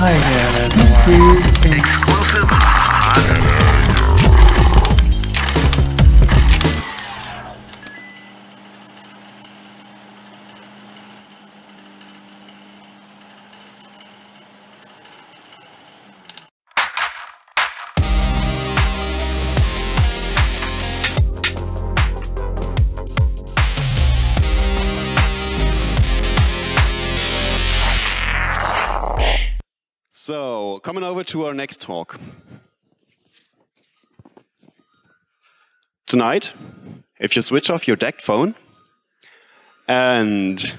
Hi there, this is Exclusive to our next talk. Tonight, if you switch off your decked phone and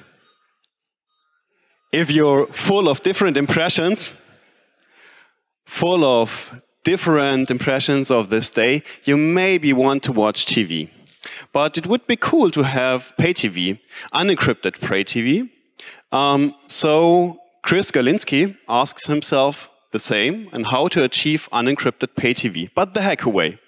if you're full of different impressions, full of different impressions of this day, you maybe want to watch TV. But it would be cool to have pay TV, unencrypted pay TV. Um, so Chris Galinsky asks himself the same and how to achieve unencrypted pay TV, but the hacker way.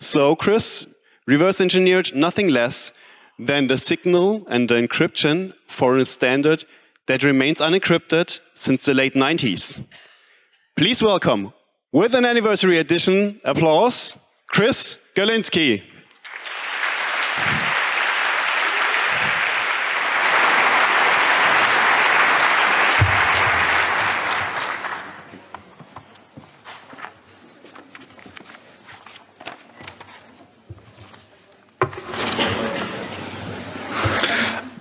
So Chris reverse engineered nothing less than the signal and the encryption for a standard that remains unencrypted since the late 90s. Please welcome, with an anniversary edition, applause, Chris Galinsky.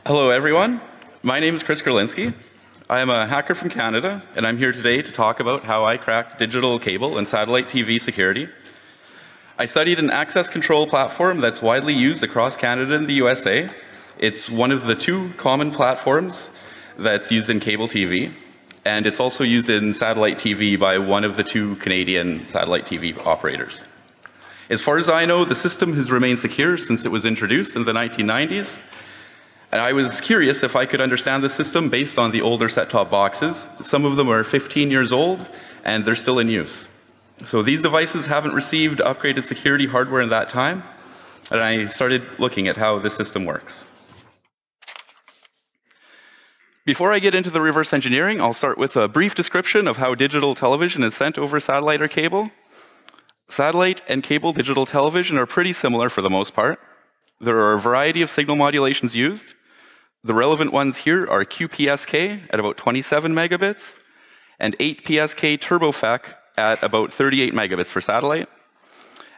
Hello, everyone. My name is Chris Gerlinski. I am a hacker from Canada, and I'm here today to talk about how I cracked digital cable and satellite TV security. I studied an access control platform that's widely used across Canada and the USA. It's one of the two common platforms that's used in cable TV, and it's also used in satellite TV by one of the two Canadian satellite TV operators. As far as I know, the system has remained secure since it was introduced in the 1990s, and I was curious if I could understand the system based on the older set-top boxes. Some of them are 15 years old, and they're still in use. So these devices haven't received upgraded security hardware in that time, and I started looking at how the system works. Before I get into the reverse engineering, I'll start with a brief description of how digital television is sent over satellite or cable. Satellite and cable digital television are pretty similar for the most part. There are a variety of signal modulations used. The relevant ones here are QPSK at about 27 megabits and 8PSK TurboFEC at about 38 megabits for satellite,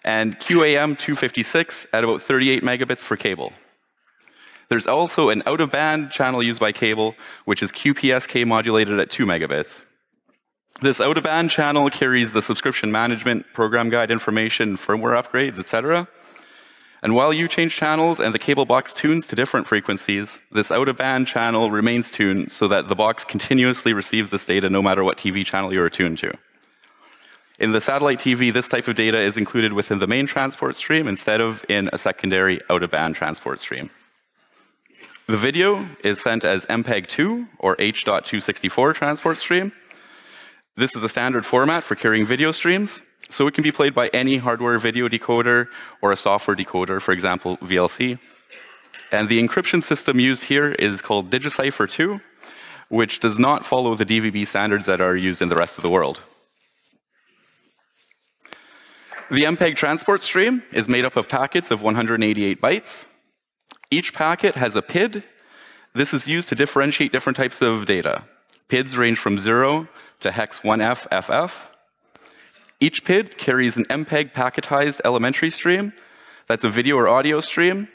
and QAM 256 at about 38 megabits for cable. There's also an out-of-band channel used by cable, which is QPSK modulated at 2 megabits. This out-of-band channel carries the subscription management, program guide information, firmware upgrades, etc. And while you change channels and the cable box tunes to different frequencies, this out-of-band channel remains tuned so that the box continuously receives this data no matter what TV channel you're attuned to. In the satellite TV, this type of data is included within the main transport stream instead of in a secondary out-of-band transport stream. The video is sent as MPEG-2 or H.264 transport stream. This is a standard format for carrying video streams, so it can be played by any hardware video decoder or a software decoder, for example, VLC. And the encryption system used here is called DigiCipher 2, which does not follow the DVB standards that are used in the rest of the world. The MPEG transport stream is made up of packets of 188 bytes. Each packet has a PID. This is used to differentiate different types of data. PIDs range from 0 to hex 1FFF. Each PID carries an MPEG packetized elementary stream, that's a video or audio stream,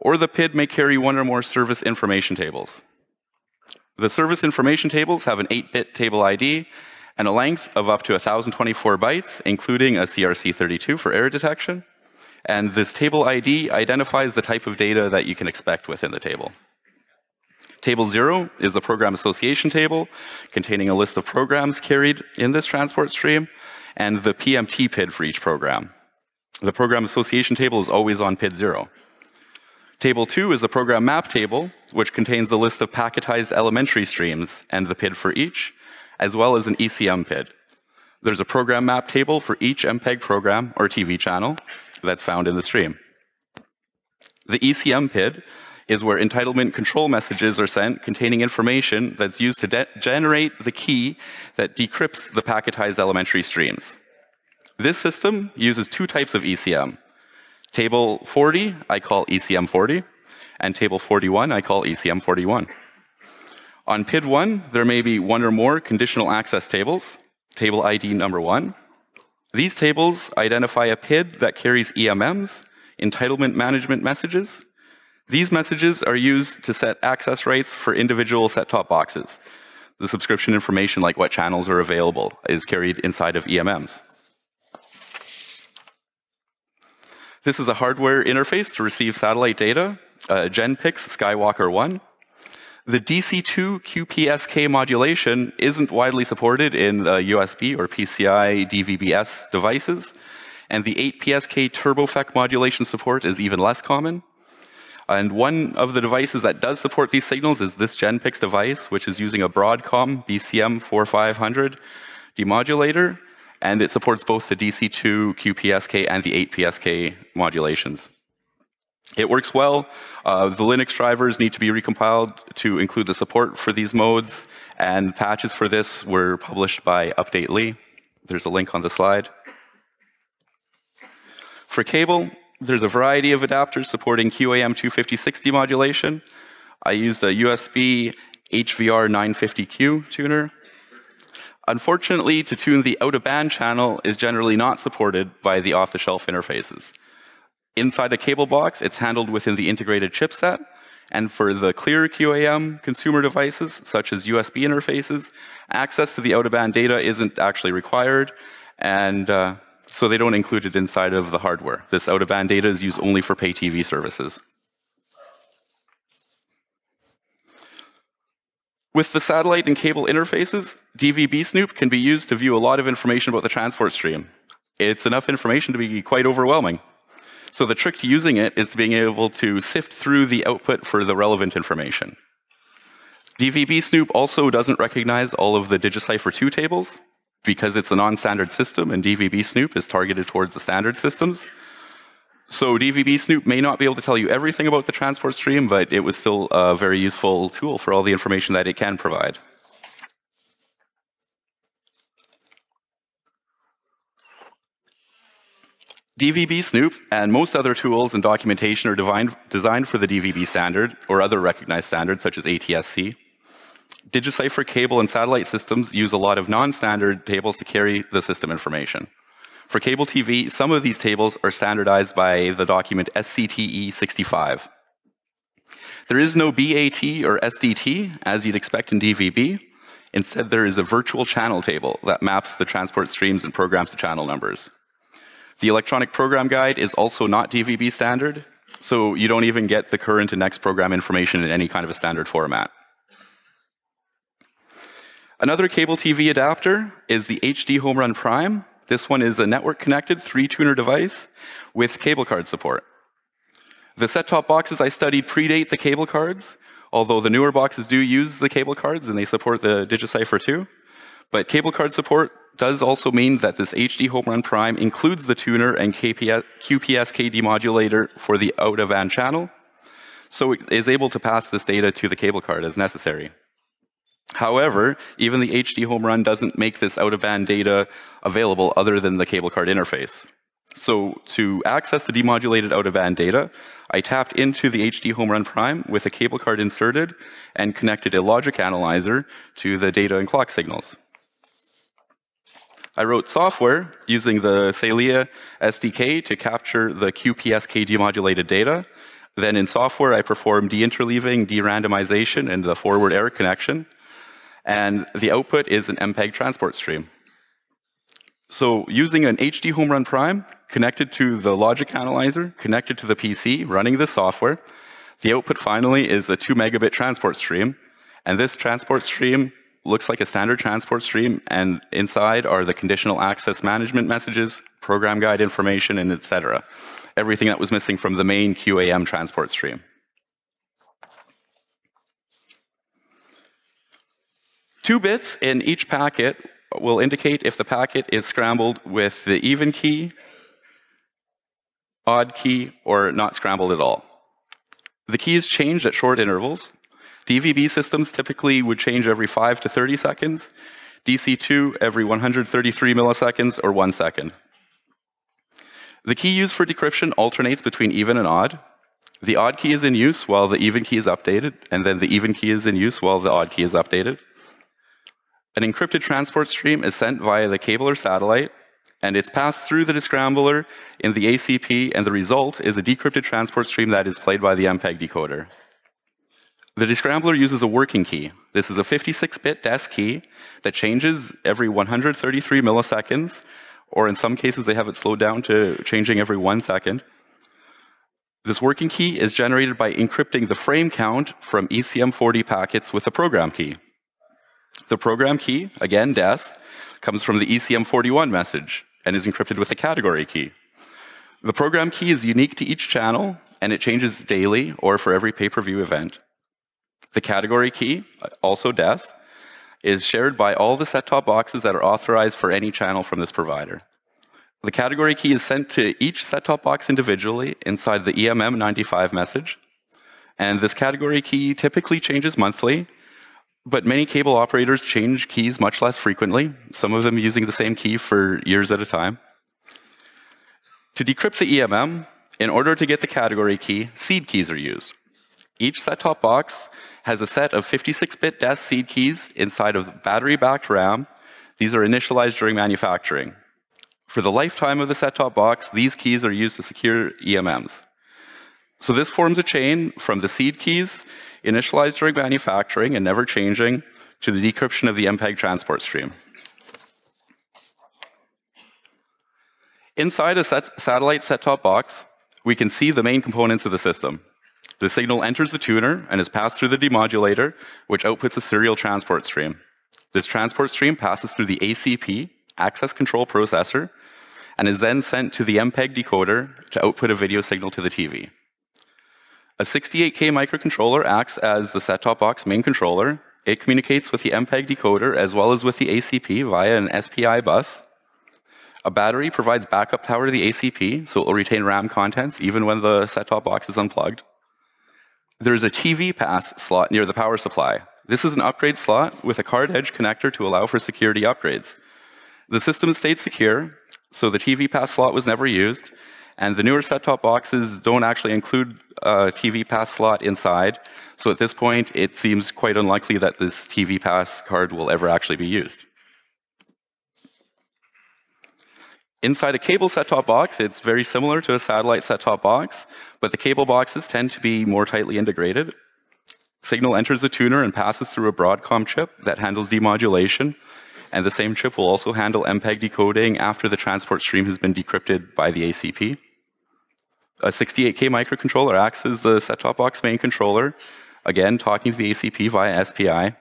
or the PID may carry one or more service information tables. The service information tables have an 8-bit table ID and a length of up to 1024 bytes, including a CRC32 for error detection. And this table ID identifies the type of data that you can expect within the table. Table 0 is the program association table, containing a list of programs carried in this transport stream, and the PMT PID for each program. The program association table is always on PID 0. Table 2 is the program map table, which contains the list of packetized elementary streams and the PID for each, as well as an ECM PID. There's a program map table for each MPEG program or TV channel that's found in the stream. The ECM PID is where entitlement control messages are sent containing information that's used to generate the key that decrypts the packetized elementary streams. This system uses two types of ECM. Table 40, I call ECM 40, and table 41, I call ECM 41. On PID 1, there may be one or more conditional access tables, table ID number 1. These tables identify a PID that carries EMMs, entitlement management messages, these messages are used to set access rates for individual set-top boxes. The subscription information, like what channels are available, is carried inside of EMMs. This is a hardware interface to receive satellite data, uh, GenPix Skywalker 1. The DC2 QPSK modulation isn't widely supported in USB or PCI DVB-S devices, and the 8PSK TurboFEC modulation support is even less common. And one of the devices that does support these signals is this GenPix device, which is using a Broadcom BCM 4500 demodulator, and it supports both the DC2 QPSK and the 8PSK modulations. It works well. Uh, the Linux drivers need to be recompiled to include the support for these modes, and patches for this were published by Updately. There's a link on the slide. For cable, there's a variety of adapters supporting QAM256 modulation. I used a USB HVR 950Q tuner. Unfortunately, to tune the out-of-band channel is generally not supported by the off-the-shelf interfaces. Inside a cable box, it's handled within the integrated chipset, and for the clear QAM consumer devices, such as USB interfaces, access to the out-of-band data isn't actually required, and uh, so they don't include it inside of the hardware. This out-of-band data is used only for pay TV services. With the satellite and cable interfaces, DVB Snoop can be used to view a lot of information about the transport stream. It's enough information to be quite overwhelming. So the trick to using it is to being able to sift through the output for the relevant information. DVB Snoop also doesn't recognize all of the DigiCypher 2 tables, because it's a non-standard system and DVB Snoop is targeted towards the standard systems. So DVB Snoop may not be able to tell you everything about the transport stream, but it was still a very useful tool for all the information that it can provide. DVB Snoop and most other tools and documentation are designed for the DVB standard or other recognized standards such as ATSC. DigiCypher cable and satellite systems use a lot of non-standard tables to carry the system information. For cable TV, some of these tables are standardized by the document SCTE65. There is no BAT or SDT, as you'd expect in DVB. Instead, there is a virtual channel table that maps the transport streams and programs to channel numbers. The electronic program guide is also not DVB standard, so you don't even get the current and next program information in any kind of a standard format. Another cable TV adapter is the HD Home Run Prime. This one is a network connected three tuner device with cable card support. The set-top boxes I studied predate the cable cards, although the newer boxes do use the cable cards and they support the DigiCypher too. But cable card support does also mean that this HD Home Run Prime includes the tuner and KPS, QPSK demodulator for the out-of-band channel, so it is able to pass this data to the cable card as necessary. However, even the HD home run doesn't make this out-of-band data available other than the cable card interface. So to access the demodulated out-of-band data, I tapped into the HD Home Run Prime with a cable card inserted and connected a logic analyzer to the data and clock signals. I wrote software using the Celia SDK to capture the QPSK demodulated data. Then in software, I performed deinterleaving, de-randomization, and the forward error connection and the output is an MPEG transport stream. So using an HD Home Run Prime connected to the logic analyzer, connected to the PC, running the software, the output finally is a 2 megabit transport stream. And this transport stream looks like a standard transport stream, and inside are the conditional access management messages, program guide information, and etc. Everything that was missing from the main QAM transport stream. Two bits in each packet will indicate if the packet is scrambled with the even key, odd key, or not scrambled at all. The key is changed at short intervals. DVB systems typically would change every 5 to 30 seconds, DC2 every 133 milliseconds or 1 second. The key used for decryption alternates between even and odd. The odd key is in use while the even key is updated, and then the even key is in use while the odd key is updated. An encrypted transport stream is sent via the cable or satellite, and it's passed through the descrambler in the ACP, and the result is a decrypted transport stream that is played by the MPEG decoder. The descrambler uses a working key. This is a 56-bit DES key that changes every 133 milliseconds, or in some cases they have it slowed down to changing every one second. This working key is generated by encrypting the frame count from ECM40 packets with a program key. The program key, again DES, comes from the ECM41 message and is encrypted with a category key. The program key is unique to each channel, and it changes daily or for every pay-per-view event. The category key, also DES, is shared by all the set-top boxes that are authorized for any channel from this provider. The category key is sent to each set-top box individually inside the EMM95 message, and this category key typically changes monthly but many cable operators change keys much less frequently, some of them using the same key for years at a time. To decrypt the EMM, in order to get the category key, seed keys are used. Each set-top box has a set of 56-bit DES seed keys inside of battery-backed RAM. These are initialized during manufacturing. For the lifetime of the set-top box, these keys are used to secure EMMs. So this forms a chain from the seed keys initialized during manufacturing and never changing to the decryption of the MPEG transport stream. Inside a set satellite set-top box, we can see the main components of the system. The signal enters the tuner and is passed through the demodulator, which outputs a serial transport stream. This transport stream passes through the ACP, access control processor, and is then sent to the MPEG decoder to output a video signal to the TV. A 68K microcontroller acts as the set-top box main controller. It communicates with the MPEG decoder as well as with the ACP via an SPI bus. A battery provides backup power to the ACP, so it will retain RAM contents even when the set-top box is unplugged. There's a TV pass slot near the power supply. This is an upgrade slot with a card edge connector to allow for security upgrades. The system stayed secure, so the TV pass slot was never used, and the newer set-top boxes don't actually include a TV pass slot inside. So at this point, it seems quite unlikely that this TV pass card will ever actually be used. Inside a cable set-top box, it's very similar to a satellite set-top box, but the cable boxes tend to be more tightly integrated. Signal enters the tuner and passes through a Broadcom chip that handles demodulation, and the same chip will also handle MPEG decoding after the transport stream has been decrypted by the ACP. A 68K microcontroller acts as the set-top box main controller, again talking to the ACP via SPI.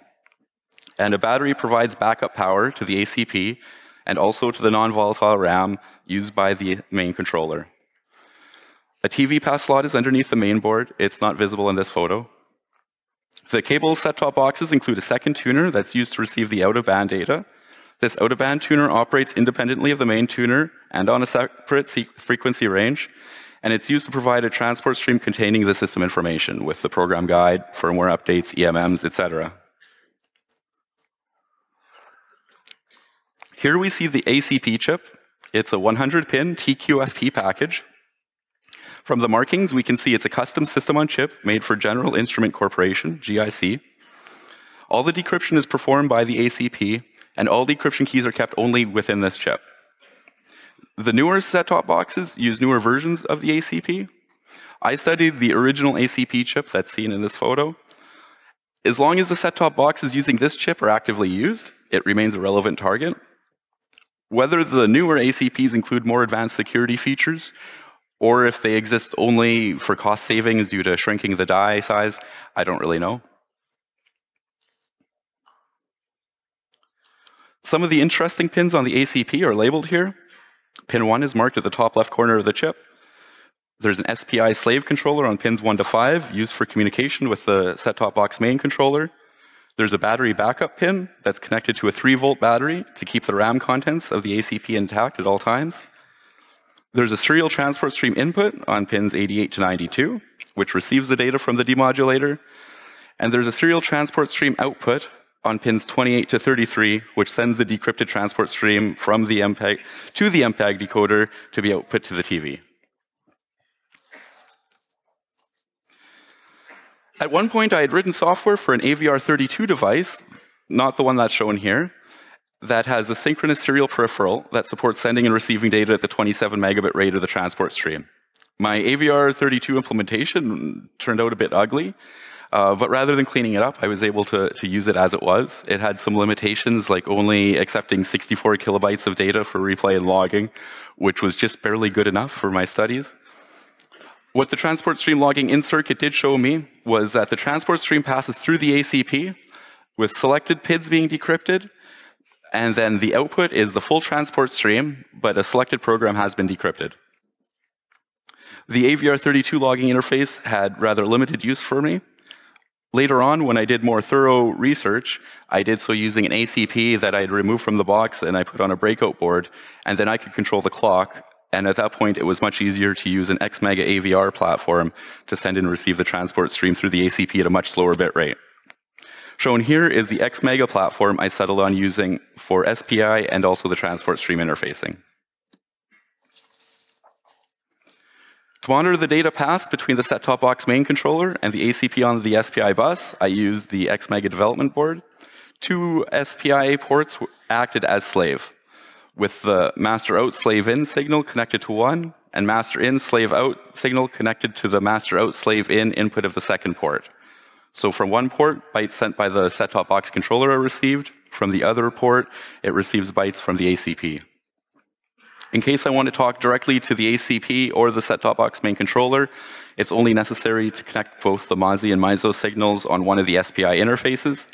And a battery provides backup power to the ACP and also to the non-volatile RAM used by the main controller. A TV pass slot is underneath the main board. It's not visible in this photo. The cable set-top boxes include a second tuner that's used to receive the out-of-band data. This out-of-band tuner operates independently of the main tuner and on a separate frequency range, and it's used to provide a transport stream containing the system information with the program guide, firmware updates, EMMs, etc. Here we see the ACP chip. It's a 100-pin TQFP package. From the markings, we can see it's a custom system on chip made for General Instrument Corporation, GIC. All the decryption is performed by the ACP, and all decryption keys are kept only within this chip. The newer set-top boxes use newer versions of the ACP. I studied the original ACP chip that's seen in this photo. As long as the set-top boxes using this chip are actively used, it remains a relevant target. Whether the newer ACPs include more advanced security features, or if they exist only for cost savings due to shrinking the die size, I don't really know. Some of the interesting pins on the ACP are labeled here. Pin 1 is marked at the top left corner of the chip. There's an SPI slave controller on pins 1 to 5 used for communication with the set-top box main controller. There's a battery backup pin that's connected to a 3 volt battery to keep the RAM contents of the ACP intact at all times. There's a serial transport stream input on pins 88 to 92, which receives the data from the demodulator. And there's a serial transport stream output on pins 28 to 33, which sends the decrypted transport stream from the MPEG to the MPEG decoder to be output to the TV. At one point, I had written software for an AVR32 device, not the one that's shown here, that has a synchronous serial peripheral that supports sending and receiving data at the 27 megabit rate of the transport stream. My AVR32 implementation turned out a bit ugly, uh, but rather than cleaning it up, I was able to, to use it as it was. It had some limitations, like only accepting 64 kilobytes of data for replay and logging, which was just barely good enough for my studies. What the transport stream logging in circuit did show me was that the transport stream passes through the ACP with selected PIDs being decrypted, and then the output is the full transport stream, but a selected program has been decrypted. The AVR32 logging interface had rather limited use for me. Later on, when I did more thorough research, I did so using an ACP that I had removed from the box and I put on a breakout board, and then I could control the clock. And at that point, it was much easier to use an XMega AVR platform to send and receive the transport stream through the ACP at a much slower bit rate. Shown here is the XMega platform I settled on using for SPI and also the transport stream interfacing. To monitor the data passed between the set-top box main controller and the ACP on the SPI bus, I used the XMega development board. Two SPI ports acted as slave, with the master out slave in signal connected to one, and master in slave out signal connected to the master out slave in input of the second port. So from one port, bytes sent by the set-top box controller are received. From the other port, it receives bytes from the ACP. In case I want to talk directly to the ACP or the set-top box main controller, it's only necessary to connect both the MOSI and MISO signals on one of the SPI interfaces.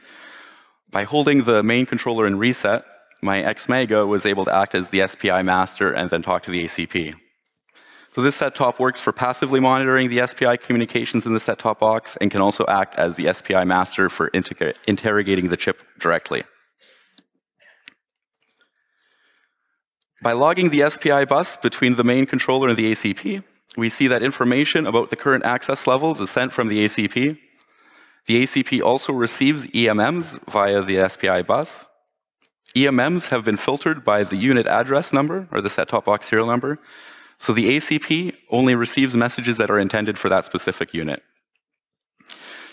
By holding the main controller in reset, my XMega was able to act as the SPI master and then talk to the ACP. So this set-top works for passively monitoring the SPI communications in the set-top box and can also act as the SPI master for interrogating the chip directly. By logging the SPI bus between the main controller and the ACP, we see that information about the current access levels is sent from the ACP. The ACP also receives EMMs via the SPI bus. EMMs have been filtered by the unit address number, or the set-top box serial number, so the ACP only receives messages that are intended for that specific unit.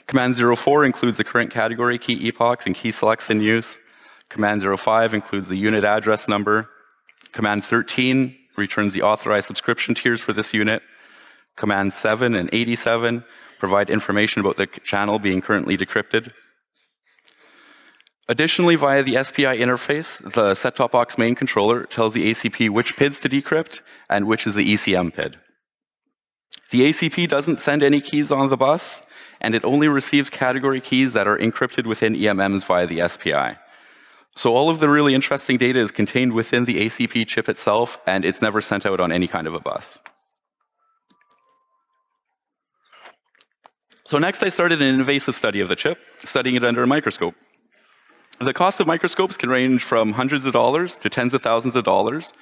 Command 04 includes the current category key epochs and key selects in use. Command 05 includes the unit address number. Command 13 returns the authorized subscription tiers for this unit. Command 7 and 87 provide information about the channel being currently decrypted. Additionally, via the SPI interface, the set-top box main controller tells the ACP which PIDs to decrypt and which is the ECM PID. The ACP doesn't send any keys on the bus, and it only receives category keys that are encrypted within EMMs via the SPI. So all of the really interesting data is contained within the ACP chip itself, and it's never sent out on any kind of a bus. So next I started an invasive study of the chip, studying it under a microscope. The cost of microscopes can range from hundreds of dollars to tens of thousands of dollars,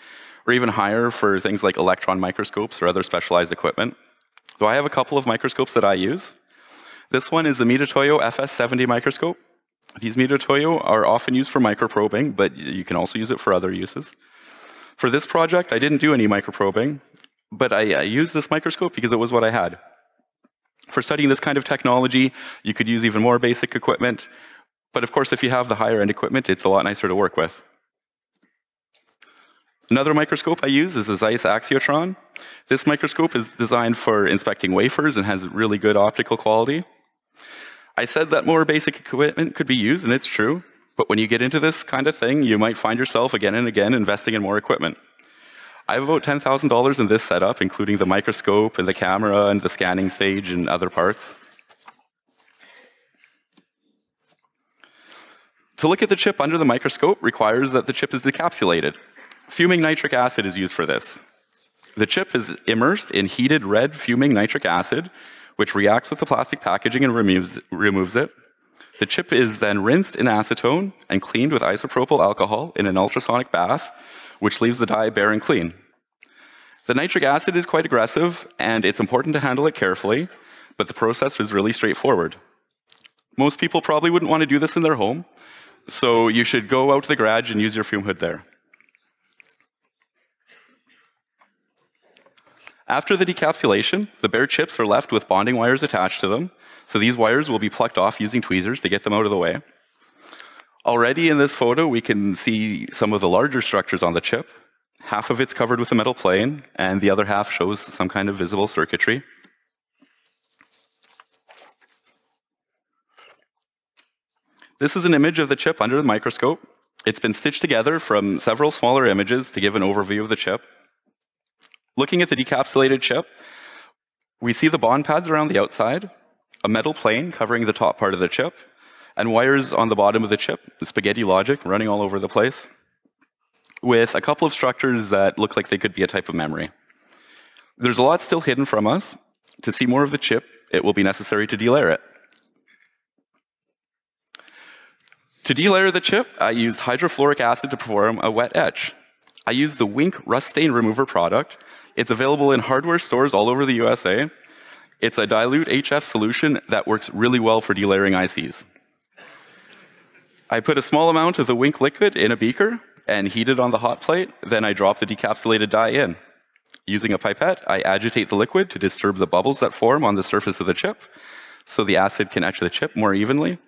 or even higher for things like electron microscopes or other specialized equipment. Though I have a couple of microscopes that I use. This one is the Mitutoyo FS70 microscope. These Mitutoyo are often used for microprobing, but you can also use it for other uses. For this project, I didn't do any microprobing, but I, I used this microscope because it was what I had. For studying this kind of technology, you could use even more basic equipment, but of course, if you have the higher end equipment, it's a lot nicer to work with. Another microscope I use is the Zeiss Axiotron. This microscope is designed for inspecting wafers and has really good optical quality. I said that more basic equipment could be used, and it's true, but when you get into this kind of thing, you might find yourself again and again investing in more equipment. I have about $10,000 in this setup, including the microscope and the camera and the scanning stage and other parts. To look at the chip under the microscope requires that the chip is decapsulated. Fuming nitric acid is used for this. The chip is immersed in heated red fuming nitric acid, which reacts with the plastic packaging and removes, removes it. The chip is then rinsed in acetone and cleaned with isopropyl alcohol in an ultrasonic bath, which leaves the die bare and clean. The nitric acid is quite aggressive, and it's important to handle it carefully. but the process is really straightforward. Most people probably wouldn't want to do this in their home, so you should go out to the garage and use your fume hood there. After the decapsulation, the bare chips are left with bonding wires attached to them, so these wires will be plucked off using tweezers to get them out of the way. Already in this photo, we can see some of the larger structures on the chip. Half of it's covered with a metal plane, and the other half shows some kind of visible circuitry. This is an image of the chip under the microscope. It's been stitched together from several smaller images to give an overview of the chip. Looking at the decapsulated chip, we see the bond pads around the outside, a metal plane covering the top part of the chip, and wires on the bottom of the chip, the spaghetti logic running all over the place, with a couple of structures that look like they could be a type of memory. There's a lot still hidden from us. To see more of the chip, it will be necessary to delayer it. To delayer the chip, I used hydrofluoric acid to perform a wet etch. I used the Wink Rust Stain Remover product. It's available in hardware stores all over the USA. It's a dilute HF solution that works really well for delayering ICs. I put a small amount of the Wink liquid in a beaker and heat it on the hot plate, then I drop the decapsulated dye in. Using a pipette, I agitate the liquid to disturb the bubbles that form on the surface of the chip, so the acid can etch the chip more evenly.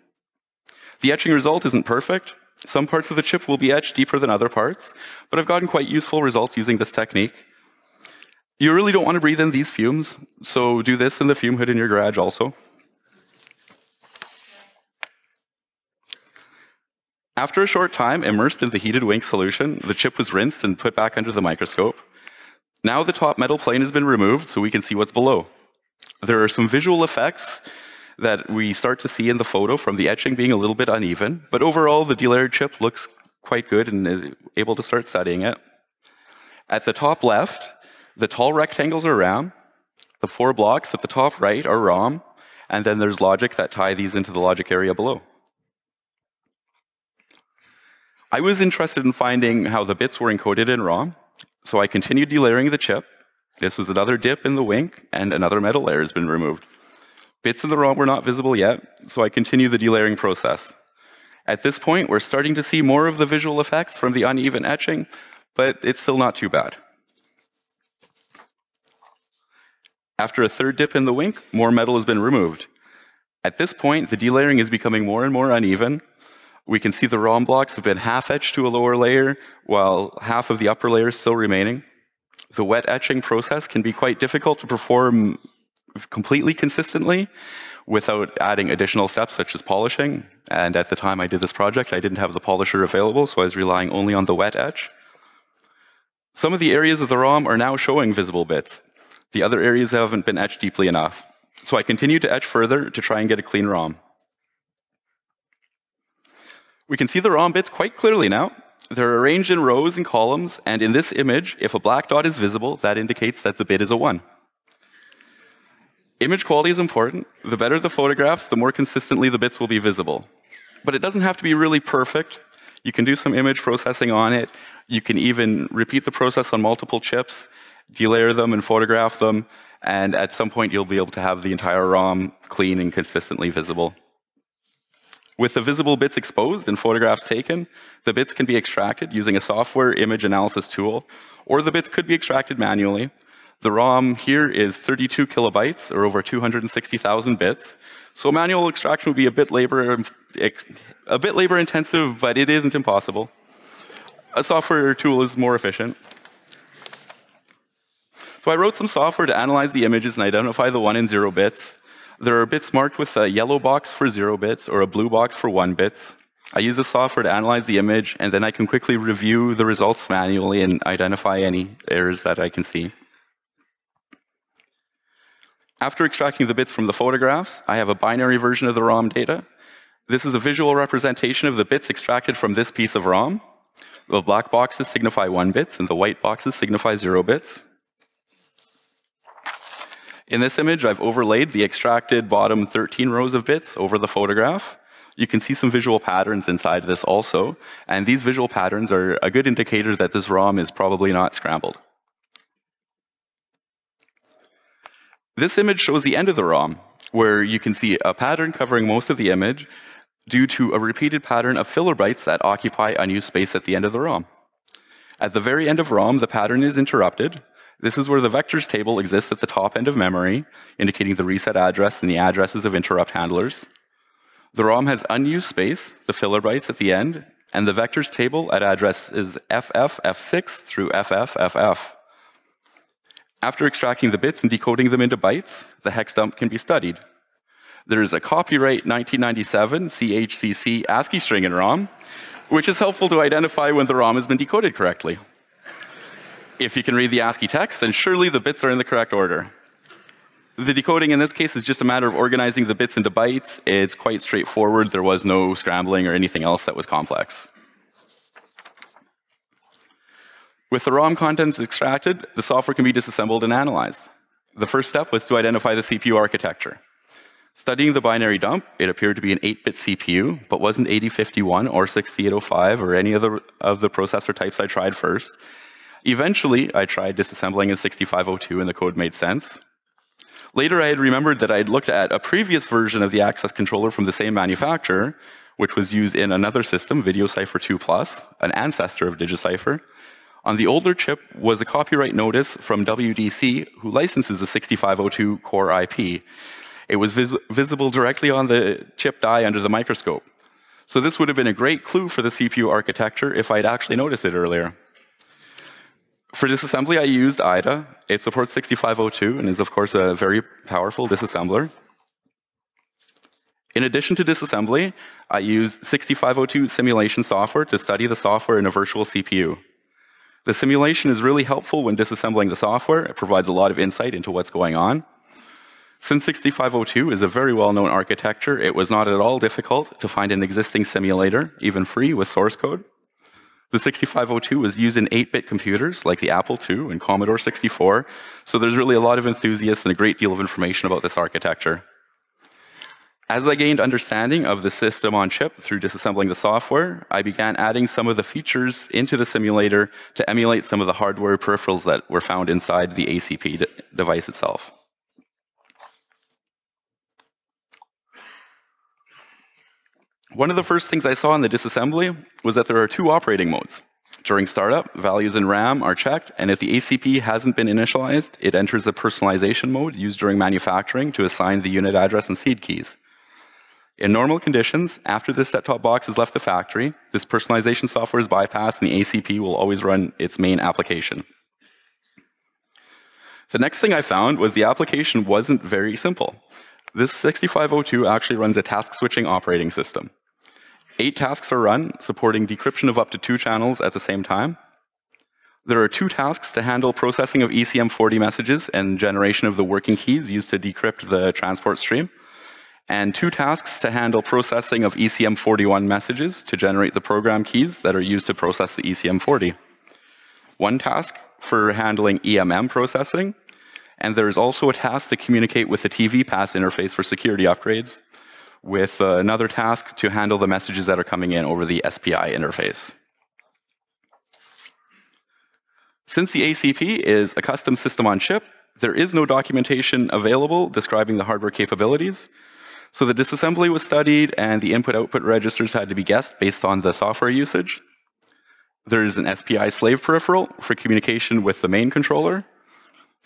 The etching result isn't perfect. Some parts of the chip will be etched deeper than other parts, but I've gotten quite useful results using this technique. You really don't want to breathe in these fumes, so do this in the fume hood in your garage also. After a short time immersed in the heated Wink solution, the chip was rinsed and put back under the microscope. Now the top metal plane has been removed so we can see what's below. There are some visual effects that we start to see in the photo from the etching being a little bit uneven, but overall the delayered chip looks quite good and is able to start studying it. At the top left, the tall rectangles are RAM, the four blocks at the top right are ROM, and then there's logic that tie these into the logic area below. I was interested in finding how the bits were encoded in ROM, so I continued delayering the chip. This was another dip in the Wink, and another metal layer has been removed. Bits in the ROM were not visible yet, so I continue the delayering process. At this point, we're starting to see more of the visual effects from the uneven etching, but it's still not too bad. After a third dip in the Wink, more metal has been removed. At this point, the delayering is becoming more and more uneven. We can see the ROM blocks have been half etched to a lower layer, while half of the upper layer is still remaining. The wet etching process can be quite difficult to perform completely consistently without adding additional steps such as polishing. And at the time I did this project, I didn't have the polisher available, so I was relying only on the wet etch. Some of the areas of the ROM are now showing visible bits. The other areas haven't been etched deeply enough. So I continue to etch further to try and get a clean ROM. We can see the ROM bits quite clearly now. They're arranged in rows and columns, and in this image, if a black dot is visible, that indicates that the bit is a 1. Image quality is important. The better the photographs, the more consistently the bits will be visible. But it doesn't have to be really perfect. You can do some image processing on it. You can even repeat the process on multiple chips, delayer them and photograph them, and at some point you'll be able to have the entire ROM clean and consistently visible. With the visible bits exposed and photographs taken, the bits can be extracted using a software image analysis tool, or the bits could be extracted manually. The ROM here is 32 kilobytes, or over 260,000 bits. So manual extraction would be a bit labor a bit labor intensive, but it isn't impossible. A software tool is more efficient. So I wrote some software to analyze the images and identify the one and zero bits. There are bits marked with a yellow box for zero bits or a blue box for one bits. I use the software to analyze the image, and then I can quickly review the results manually and identify any errors that I can see. After extracting the bits from the photographs, I have a binary version of the ROM data. This is a visual representation of the bits extracted from this piece of ROM. The black boxes signify one bits, and the white boxes signify zero bits. In this image, I've overlaid the extracted bottom 13 rows of bits over the photograph. You can see some visual patterns inside this also, and these visual patterns are a good indicator that this ROM is probably not scrambled. This image shows the end of the ROM. where you can see a pattern covering most of the image due to a repeated pattern of filler bytes that occupy unused space at the end of the ROM. At the very end of ROM, the pattern is interrupted. This is where the vectors table exists at the top end of memory, indicating the reset address and the addresses of interrupt handlers. The ROM has unused space, the filler bytes at the end, and the vectors table at addresses FF, F6 through FF, FF. After extracting the bits and decoding them into bytes, the hex dump can be studied. There is a copyright 1997 CHCC ASCII string in ROM, which is helpful to identify when the ROM has been decoded correctly. If you can read the ASCII text, then surely the bits are in the correct order. The decoding in this case is just a matter of organizing the bits into bytes. It's quite straightforward. There was no scrambling or anything else that was complex. With the ROM contents extracted, the software can be disassembled and analyzed. The first step was to identify the CPU architecture. Studying the binary dump, it appeared to be an 8-bit CPU, but wasn't 8051 or 6805 or any other of the processor types I tried first. Eventually, I tried disassembling a 6502 and the code made sense. Later, I had remembered that I had looked at a previous version of the access controller from the same manufacturer, which was used in another system, VideoCypher 2 Plus, an ancestor of DigiCypher. On the older chip was a copyright notice from WDC, who licenses the 6502 core IP. It was vis visible directly on the chip die under the microscope. So this would have been a great clue for the CPU architecture if I'd actually noticed it earlier. For disassembly, I used IDA. It supports 6502 and is, of course, a very powerful disassembler. In addition to disassembly, I used 6502 simulation software to study the software in a virtual CPU. The simulation is really helpful when disassembling the software. It provides a lot of insight into what's going on. Since 6502 is a very well-known architecture, it was not at all difficult to find an existing simulator, even free, with source code. The 6502 was used in 8-bit computers like the Apple II and Commodore 64, so there's really a lot of enthusiasts and a great deal of information about this architecture. As I gained understanding of the system on chip through disassembling the software, I began adding some of the features into the simulator to emulate some of the hardware peripherals that were found inside the ACP device itself. One of the first things I saw in the disassembly was that there are two operating modes. During startup, values in RAM are checked, and if the ACP hasn't been initialized, it enters the personalization mode used during manufacturing to assign the unit address and seed keys. In normal conditions, after the set-top box has left the factory, this personalization software is bypassed and the ACP will always run its main application. The next thing I found was the application wasn't very simple. This 6502 actually runs a task switching operating system. Eight tasks are run, supporting decryption of up to two channels at the same time. There are two tasks to handle processing of ECM40 messages and generation of the working keys used to decrypt the transport stream, and two tasks to handle processing of ECM41 messages to generate the program keys that are used to process the ECM40. One task for handling EMM processing, and there's also a task to communicate with the TV pass interface for security upgrades, with uh, another task to handle the messages that are coming in over the SPI interface. Since the ACP is a custom system on chip, there is no documentation available describing the hardware capabilities. So the disassembly was studied and the input-output registers had to be guessed based on the software usage. There is an SPI slave peripheral for communication with the main controller.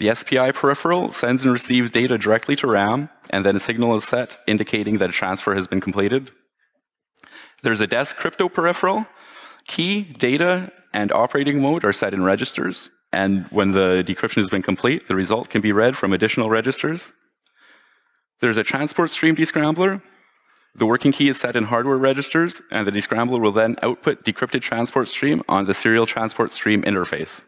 The SPI peripheral sends and receives data directly to RAM, and then a signal is set indicating that a transfer has been completed. There's a desk crypto peripheral. Key, data, and operating mode are set in registers, and when the decryption has been complete, the result can be read from additional registers. There's a transport stream descrambler. The working key is set in hardware registers, and the descrambler will then output decrypted transport stream on the serial transport stream interface.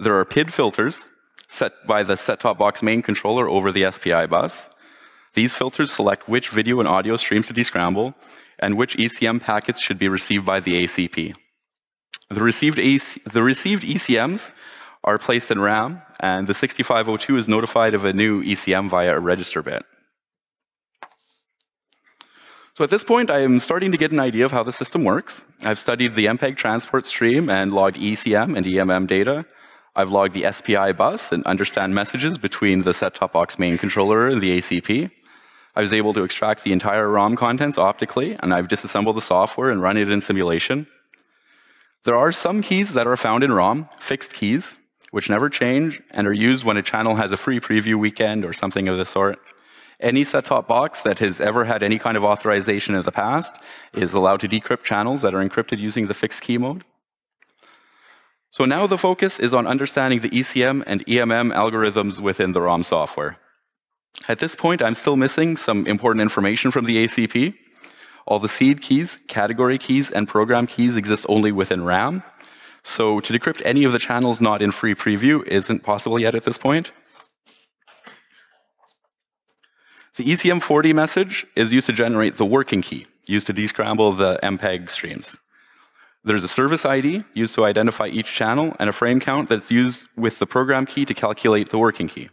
There are PID filters set by the set-top box main controller over the SPI bus. These filters select which video and audio streams to descramble and which ECM packets should be received by the ACP. The received, AC, the received ECMs are placed in RAM, and the 6502 is notified of a new ECM via a register bit. So at this point, I am starting to get an idea of how the system works. I've studied the MPEG transport stream and logged ECM and EMM data. I've logged the SPI bus and understand messages between the set-top box main controller and the ACP. I was able to extract the entire ROM contents optically, and I've disassembled the software and run it in simulation. There are some keys that are found in ROM, fixed keys, which never change and are used when a channel has a free preview weekend or something of the sort. Any set-top box that has ever had any kind of authorization in the past is allowed to decrypt channels that are encrypted using the fixed key mode. So now the focus is on understanding the ECM and EMM algorithms within the ROM software. At this point, I'm still missing some important information from the ACP. All the seed keys, category keys, and program keys exist only within RAM. So to decrypt any of the channels not in free preview isn't possible yet at this point. The ECM40 message is used to generate the working key, used to descramble the MPEG streams. There's a service ID used to identify each channel and a frame count that's used with the program key to calculate the working key.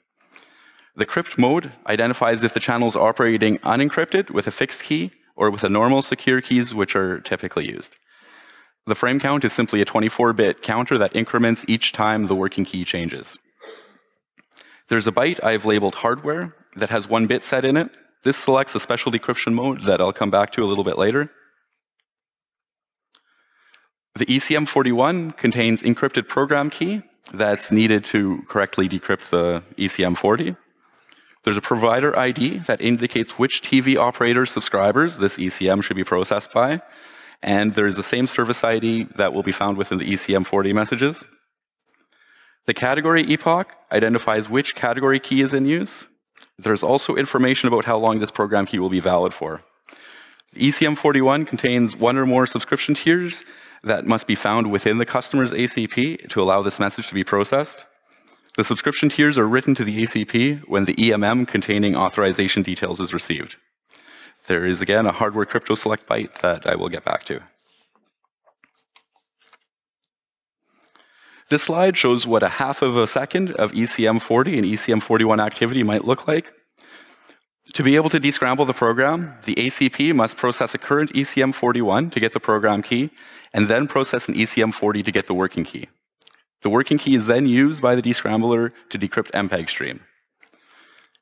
The crypt mode identifies if the channel is operating unencrypted with a fixed key or with a normal secure keys which are typically used. The frame count is simply a 24-bit counter that increments each time the working key changes. There's a byte I've labeled hardware that has one bit set in it. This selects a special decryption mode that I'll come back to a little bit later. The ECM41 contains encrypted program key that's needed to correctly decrypt the ECM40. There's a provider ID that indicates which TV operator subscribers this ECM should be processed by. And there's the same service ID that will be found within the ECM40 messages. The category epoch identifies which category key is in use. There's also information about how long this program key will be valid for. The ECM41 contains one or more subscription tiers that must be found within the customer's ACP to allow this message to be processed. The subscription tiers are written to the ACP when the EMM containing authorization details is received. There is again a hardware crypto select byte that I will get back to. This slide shows what a half of a second of ECM40 and ECM41 activity might look like. To be able to descramble the program, the ACP must process a current ECM41 to get the program key, and then process an ECM40 to get the working key. The working key is then used by the descrambler to decrypt MPEG stream.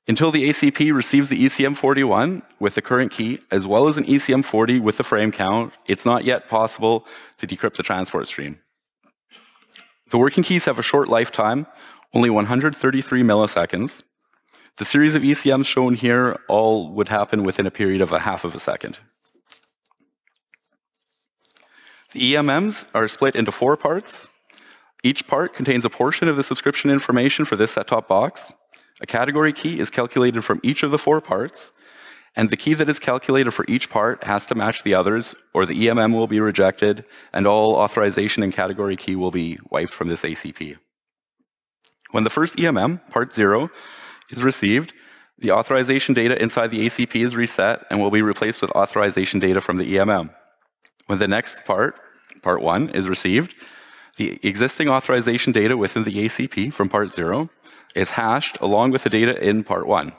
Until the ACP receives the ECM41 with the current key, as well as an ECM40 with the frame count, it's not yet possible to decrypt the transport stream. The working keys have a short lifetime, only 133 milliseconds, the series of ECMs shown here all would happen within a period of a half of a second. The EMMs are split into four parts. Each part contains a portion of the subscription information for this set-top box. A category key is calculated from each of the four parts, and the key that is calculated for each part has to match the others, or the EMM will be rejected, and all authorization and category key will be wiped from this ACP. When the first EMM, part zero, is received, the authorization data inside the ACP is reset and will be replaced with authorization data from the EMM. When the next part, part one, is received, the existing authorization data within the ACP from part zero is hashed along with the data in part one.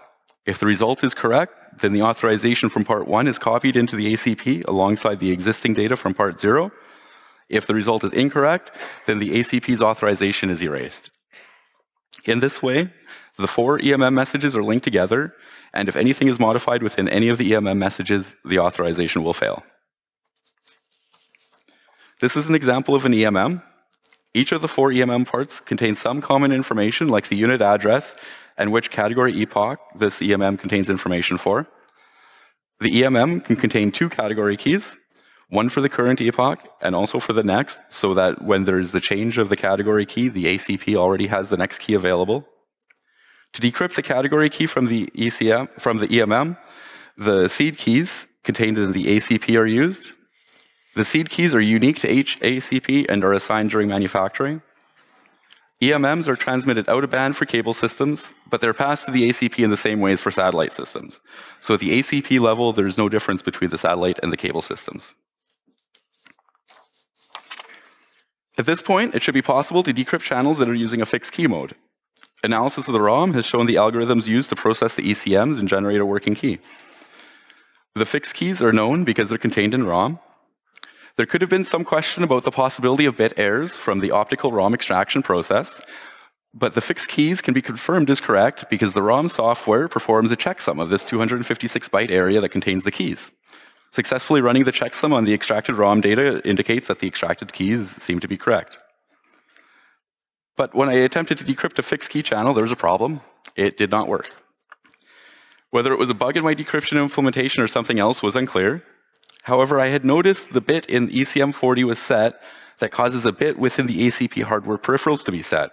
If the result is correct, then the authorization from part one is copied into the ACP alongside the existing data from part zero. If the result is incorrect, then the ACP's authorization is erased. In this way, the four EMM messages are linked together, and if anything is modified within any of the EMM messages, the authorization will fail. This is an example of an EMM. Each of the four EMM parts contains some common information like the unit address and which category epoch this EMM contains information for. The EMM can contain two category keys, one for the current epoch and also for the next, so that when there's the change of the category key, the ACP already has the next key available. To decrypt the category key from the ECM from the EMM, the seed keys contained in the ACP are used. The seed keys are unique to each ACP and are assigned during manufacturing. EMMs are transmitted out of band for cable systems, but they're passed to the ACP in the same ways for satellite systems. So at the ACP level, there's no difference between the satellite and the cable systems. At this point, it should be possible to decrypt channels that are using a fixed key mode. Analysis of the ROM has shown the algorithms used to process the ECMs and generate a working key. The fixed keys are known because they're contained in ROM. There could have been some question about the possibility of bit errors from the optical ROM extraction process, but the fixed keys can be confirmed as correct because the ROM software performs a checksum of this 256 byte area that contains the keys. Successfully running the checksum on the extracted ROM data indicates that the extracted keys seem to be correct. But when I attempted to decrypt a fixed key channel, there was a problem. It did not work. Whether it was a bug in my decryption implementation or something else was unclear. However, I had noticed the bit in ECM40 was set that causes a bit within the ACP hardware peripherals to be set.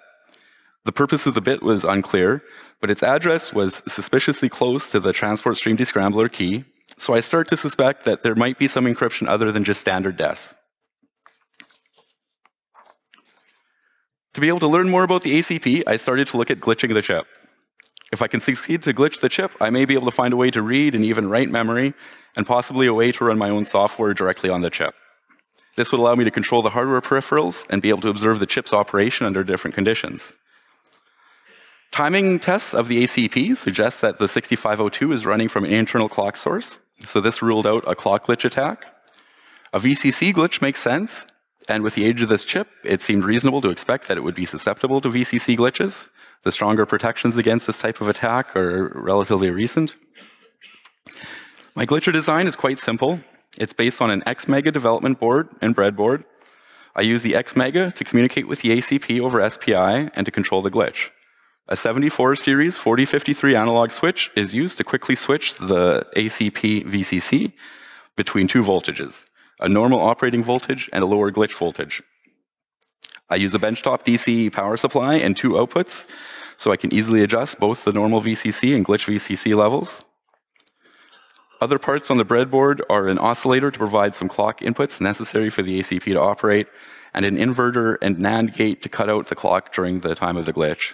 The purpose of the bit was unclear, but its address was suspiciously close to the transport stream descrambler key, so I start to suspect that there might be some encryption other than just standard DES. To be able to learn more about the ACP, I started to look at glitching the chip. If I can succeed to glitch the chip, I may be able to find a way to read and even write memory, and possibly a way to run my own software directly on the chip. This would allow me to control the hardware peripherals and be able to observe the chip's operation under different conditions. Timing tests of the ACP suggest that the 6502 is running from an internal clock source, so this ruled out a clock glitch attack. A VCC glitch makes sense, and with the age of this chip, it seemed reasonable to expect that it would be susceptible to VCC glitches. The stronger protections against this type of attack are relatively recent. My glitcher design is quite simple. It's based on an XMega development board and breadboard. I use the XMega to communicate with the ACP over SPI and to control the glitch. A 74 series 4053 analog switch is used to quickly switch the ACP VCC between two voltages a normal operating voltage and a lower glitch voltage. I use a benchtop DC power supply and two outputs, so I can easily adjust both the normal VCC and glitch VCC levels. Other parts on the breadboard are an oscillator to provide some clock inputs necessary for the ACP to operate, and an inverter and NAND gate to cut out the clock during the time of the glitch.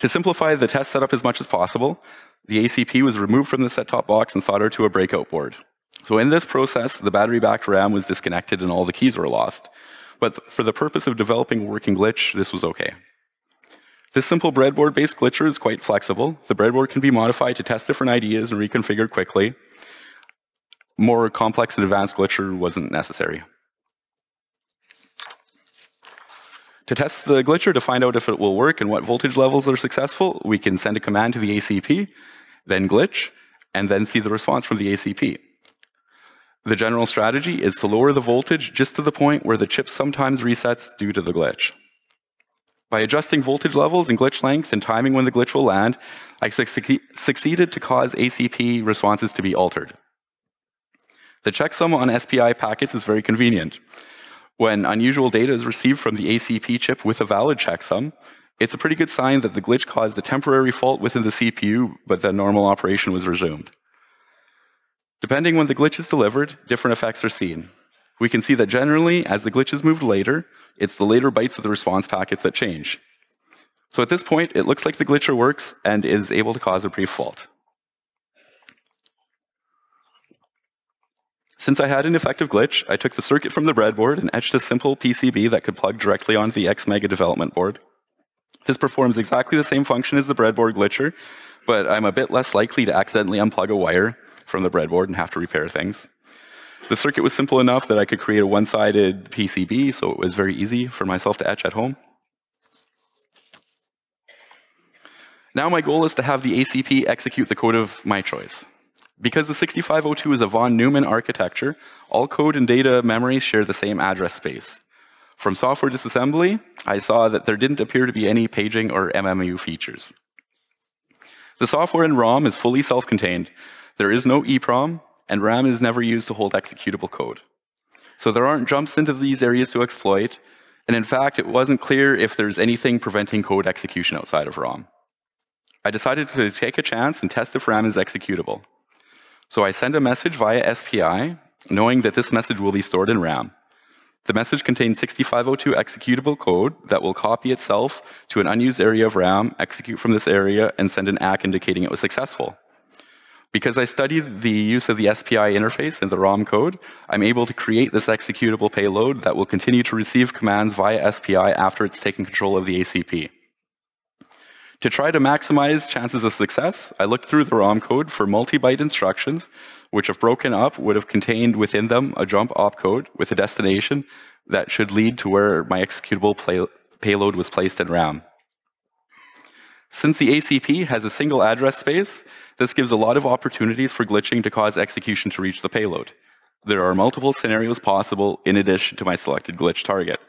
To simplify the test setup as much as possible, the ACP was removed from the set-top box and soldered to a breakout board. So in this process, the battery-backed RAM was disconnected and all the keys were lost. But for the purpose of developing a working glitch, this was okay. This simple breadboard-based glitcher is quite flexible. The breadboard can be modified to test different ideas and reconfigured quickly. More complex and advanced glitcher wasn't necessary. To test the glitcher to find out if it will work and what voltage levels are successful, we can send a command to the ACP, then glitch, and then see the response from the ACP. The general strategy is to lower the voltage just to the point where the chip sometimes resets due to the glitch. By adjusting voltage levels and glitch length and timing when the glitch will land, I succeeded to cause ACP responses to be altered. The checksum on SPI packets is very convenient. When unusual data is received from the ACP chip with a valid checksum, it's a pretty good sign that the glitch caused a temporary fault within the CPU, but that normal operation was resumed. Depending when the glitch is delivered, different effects are seen. We can see that generally, as the glitch is moved later, it's the later bytes of the response packets that change. So at this point, it looks like the glitcher works and is able to cause a brief fault. Since I had an effective glitch, I took the circuit from the breadboard and etched a simple PCB that could plug directly onto the XMega development board. This performs exactly the same function as the breadboard glitcher, but I'm a bit less likely to accidentally unplug a wire from the breadboard and have to repair things. The circuit was simple enough that I could create a one-sided PCB, so it was very easy for myself to etch at home. Now my goal is to have the ACP execute the code of my choice. Because the 6502 is a von Neumann architecture, all code and data memories share the same address space. From software disassembly, I saw that there didn't appear to be any paging or MMU features. The software in ROM is fully self-contained, there is no EEPROM, and RAM is never used to hold executable code. So there aren't jumps into these areas to exploit, and in fact, it wasn't clear if there's anything preventing code execution outside of ROM. I decided to take a chance and test if RAM is executable. So I send a message via SPI, knowing that this message will be stored in RAM. The message contains 6502 executable code that will copy itself to an unused area of RAM, execute from this area, and send an ACK indicating it was successful. Because I studied the use of the SPI interface in the ROM code, I'm able to create this executable payload that will continue to receive commands via SPI after it's taken control of the ACP. To try to maximize chances of success, I looked through the ROM code for multi-byte instructions, which if broken up would have contained within them a jump opcode with a destination that should lead to where my executable payload was placed in RAM. Since the ACP has a single address space, this gives a lot of opportunities for glitching to cause execution to reach the payload. There are multiple scenarios possible in addition to my selected glitch target.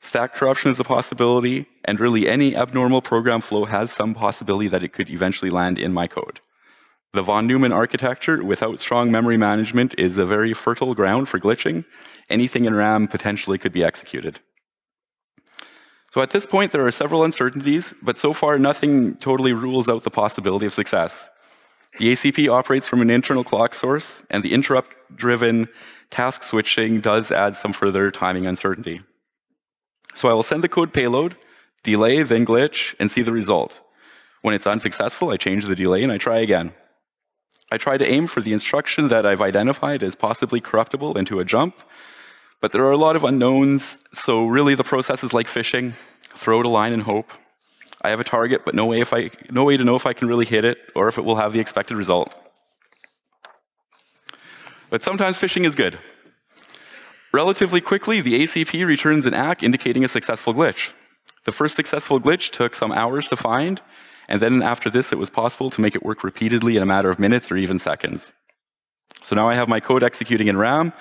Stack corruption is a possibility, and really any abnormal program flow has some possibility that it could eventually land in my code. The von Neumann architecture without strong memory management is a very fertile ground for glitching. Anything in RAM potentially could be executed. So at this point, there are several uncertainties, but so far nothing totally rules out the possibility of success. The ACP operates from an internal clock source, and the interrupt-driven task switching does add some further timing uncertainty. So I will send the code payload, delay, then glitch, and see the result. When it's unsuccessful, I change the delay and I try again. I try to aim for the instruction that I've identified as possibly corruptible into a jump, but there are a lot of unknowns, so really the process is like fishing. Throw out a line and hope. I have a target, but no way, if I, no way to know if I can really hit it or if it will have the expected result. But sometimes fishing is good. Relatively quickly, the ACP returns an ACK indicating a successful glitch. The first successful glitch took some hours to find, and then after this, it was possible to make it work repeatedly in a matter of minutes or even seconds. So now I have my code executing in RAM.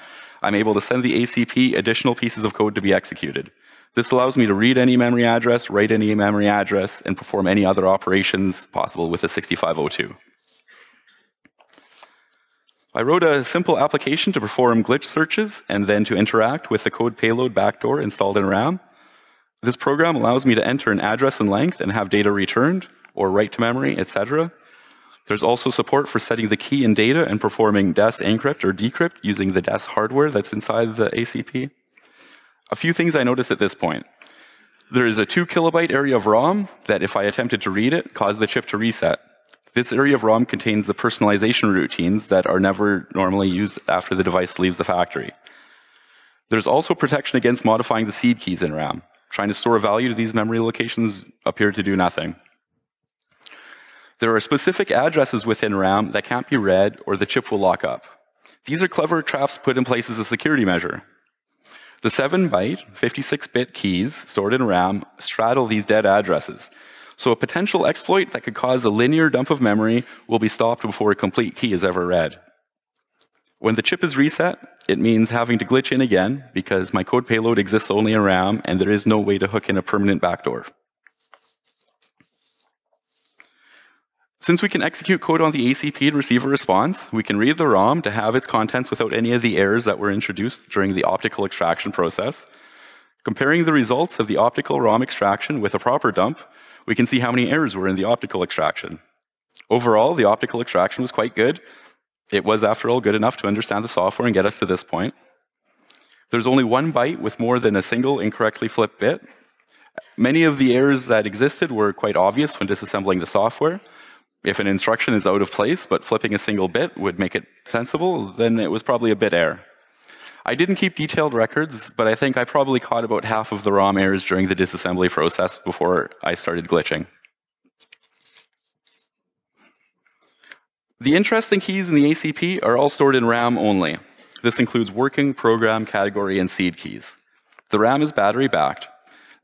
I'm able to send the ACP additional pieces of code to be executed. This allows me to read any memory address, write any memory address, and perform any other operations possible with a 6502. I wrote a simple application to perform glitch searches and then to interact with the code payload backdoor installed in RAM. This program allows me to enter an address and length and have data returned, or write to memory, etc. There's also support for setting the key in data and performing DES encrypt or decrypt using the DES hardware that's inside the ACP. A few things I noticed at this point. There is a two kilobyte area of ROM that if I attempted to read it, caused the chip to reset. This area of ROM contains the personalization routines that are never normally used after the device leaves the factory. There's also protection against modifying the seed keys in RAM. Trying to store a value to these memory locations appeared to do nothing. There are specific addresses within RAM that can't be read or the chip will lock up. These are clever traps put in place as a security measure. The 7-byte, 56-bit keys stored in RAM straddle these dead addresses. So a potential exploit that could cause a linear dump of memory will be stopped before a complete key is ever read. When the chip is reset, it means having to glitch in again because my code payload exists only in RAM and there is no way to hook in a permanent backdoor. Since we can execute code on the ACP and receive a response, we can read the ROM to have its contents without any of the errors that were introduced during the optical extraction process. Comparing the results of the optical ROM extraction with a proper dump, we can see how many errors were in the optical extraction. Overall, the optical extraction was quite good. It was, after all, good enough to understand the software and get us to this point. There's only one byte with more than a single incorrectly flipped bit. Many of the errors that existed were quite obvious when disassembling the software, if an instruction is out of place, but flipping a single bit would make it sensible, then it was probably a bit error. I didn't keep detailed records, but I think I probably caught about half of the ROM errors during the disassembly process before I started glitching. The interesting keys in the ACP are all stored in RAM only. This includes working, program, category, and seed keys. The RAM is battery backed.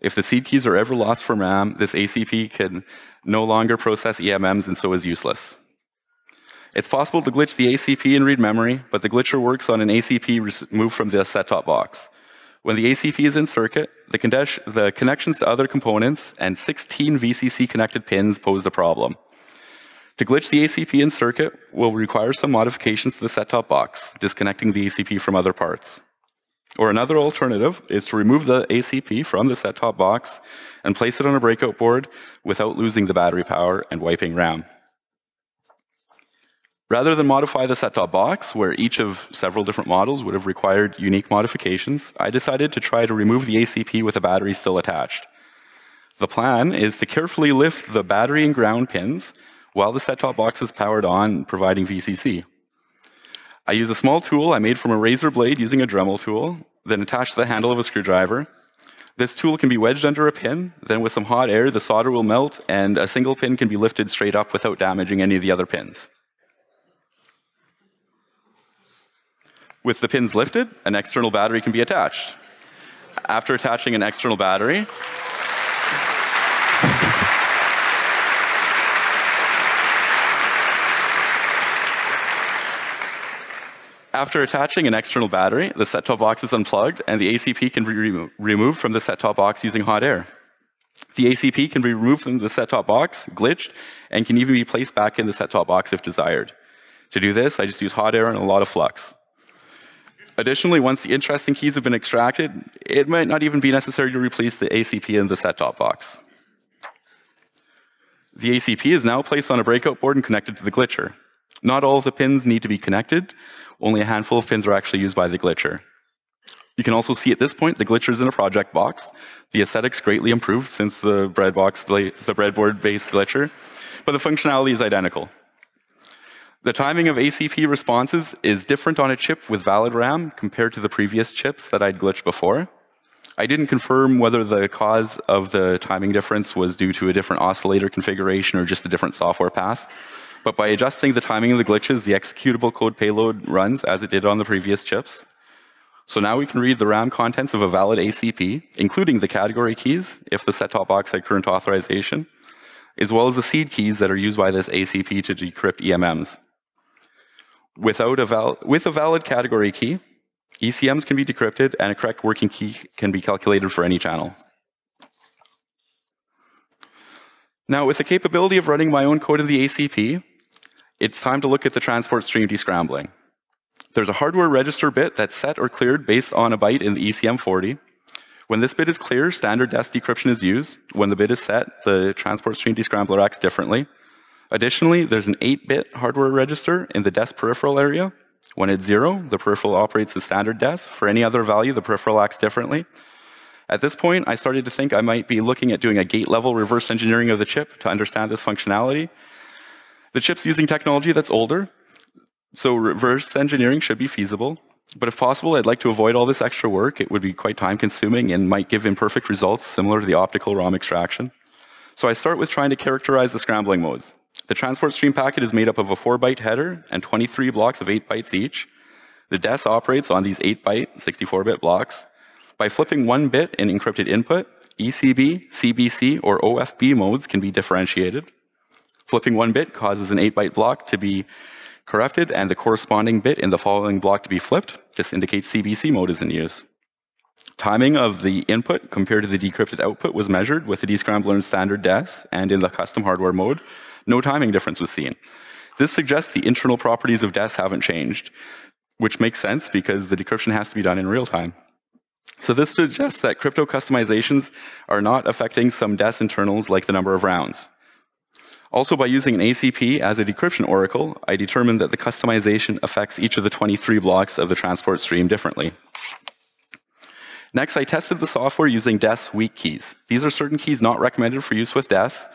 If the seed keys are ever lost from RAM, this ACP can no longer process EMMs and so is useless. It's possible to glitch the ACP and read memory, but the glitcher works on an ACP removed from the set-top box. When the ACP is in circuit, the, the, connections to other components and 16 VCC connected pins pose a problem. To glitch the ACP in circuit will require some modifications to the set-top box, disconnecting the ACP from other parts. Or another alternative is to remove the ACP from the set-top box and place it on a breakout board without losing the battery power and wiping RAM. Rather than modify the set-top box, where each of several different models would have required unique modifications, I decided to try to remove the ACP with the battery still attached. The plan is to carefully lift the battery and ground pins while the set-top box is powered on, providing VCC. I use a small tool I made from a razor blade using a Dremel tool, then attach the handle of a screwdriver. This tool can be wedged under a pin, then with some hot air, the solder will melt, and a single pin can be lifted straight up without damaging any of the other pins. With the pins lifted, an external battery can be attached. After attaching an external battery, After attaching an external battery, the set-top box is unplugged and the ACP can be remo removed from the set-top box using hot air. The ACP can be removed from the set-top box, glitched, and can even be placed back in the set-top box if desired. To do this, I just use hot air and a lot of flux. Additionally, once the interesting keys have been extracted, it might not even be necessary to replace the ACP in the set-top box. The ACP is now placed on a breakout board and connected to the glitcher. Not all of the pins need to be connected. Only a handful of pins are actually used by the glitcher. You can also see at this point the glitcher is in a project box. The aesthetics greatly improved since the the breadboard-based glitcher, but the functionality is identical. The timing of ACP responses is different on a chip with valid RAM compared to the previous chips that I'd glitched before. I didn't confirm whether the cause of the timing difference was due to a different oscillator configuration or just a different software path. But by adjusting the timing of the glitches, the executable code payload runs as it did on the previous chips. So now we can read the RAM contents of a valid ACP, including the category keys, if the set-top box had current authorization, as well as the seed keys that are used by this ACP to decrypt EMMs. Without a with a valid category key, ECMs can be decrypted and a correct working key can be calculated for any channel. Now, with the capability of running my own code in the ACP, it's time to look at the transport stream descrambling. There's a hardware register bit that's set or cleared based on a byte in the ECM40. When this bit is clear, standard DES decryption is used. When the bit is set, the transport stream descrambler acts differently. Additionally, there's an 8-bit hardware register in the DES peripheral area. When it's zero, the peripheral operates as standard DES. For any other value, the peripheral acts differently. At this point, I started to think I might be looking at doing a gate-level reverse engineering of the chip to understand this functionality, the chip's using technology that's older, so reverse engineering should be feasible. But if possible, I'd like to avoid all this extra work. It would be quite time consuming and might give imperfect results similar to the optical ROM extraction. So I start with trying to characterize the scrambling modes. The transport stream packet is made up of a 4 byte header and 23 blocks of 8 bytes each. The DES operates on these 8 byte, 64 bit blocks. By flipping one bit in encrypted input, ECB, CBC, or OFB modes can be differentiated. Flipping one bit causes an 8-byte block to be corrupted and the corresponding bit in the following block to be flipped. This indicates CBC mode is in use. Timing of the input compared to the decrypted output was measured with the descrambler in standard DES and in the custom hardware mode. No timing difference was seen. This suggests the internal properties of DES haven't changed, which makes sense because the decryption has to be done in real time. So this suggests that crypto customizations are not affecting some DES internals like the number of rounds. Also, by using an ACP as a decryption oracle, I determined that the customization affects each of the 23 blocks of the transport stream differently. Next, I tested the software using DES weak keys. These are certain keys not recommended for use with DES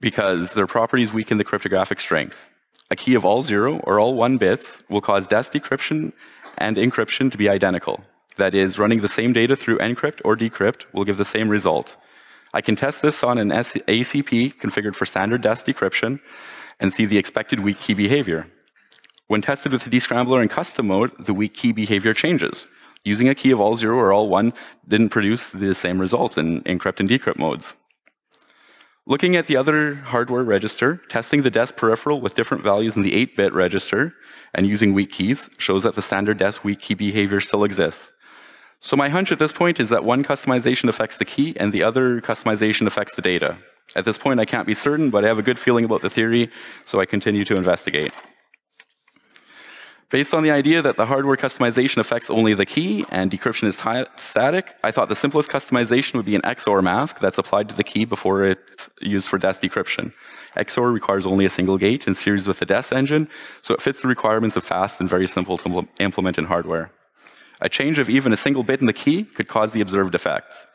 because their properties weaken the cryptographic strength. A key of all zero or all one bits will cause DES decryption and encryption to be identical. That is, running the same data through encrypt or decrypt will give the same result. I can test this on an ACP configured for standard DES decryption and see the expected weak key behavior. When tested with the descrambler in custom mode, the weak key behavior changes. Using a key of all zero or all one didn't produce the same results in encrypt and decrypt modes. Looking at the other hardware register, testing the DES peripheral with different values in the 8-bit register and using weak keys shows that the standard DES weak key behavior still exists. So my hunch at this point is that one customization affects the key and the other customization affects the data. At this point, I can't be certain, but I have a good feeling about the theory, so I continue to investigate. Based on the idea that the hardware customization affects only the key and decryption is static, I thought the simplest customization would be an XOR mask that's applied to the key before it's used for DES decryption. XOR requires only a single gate in series with the DES engine, so it fits the requirements of fast and very simple to implement in hardware. A change of even a single bit in the key could cause the observed effects.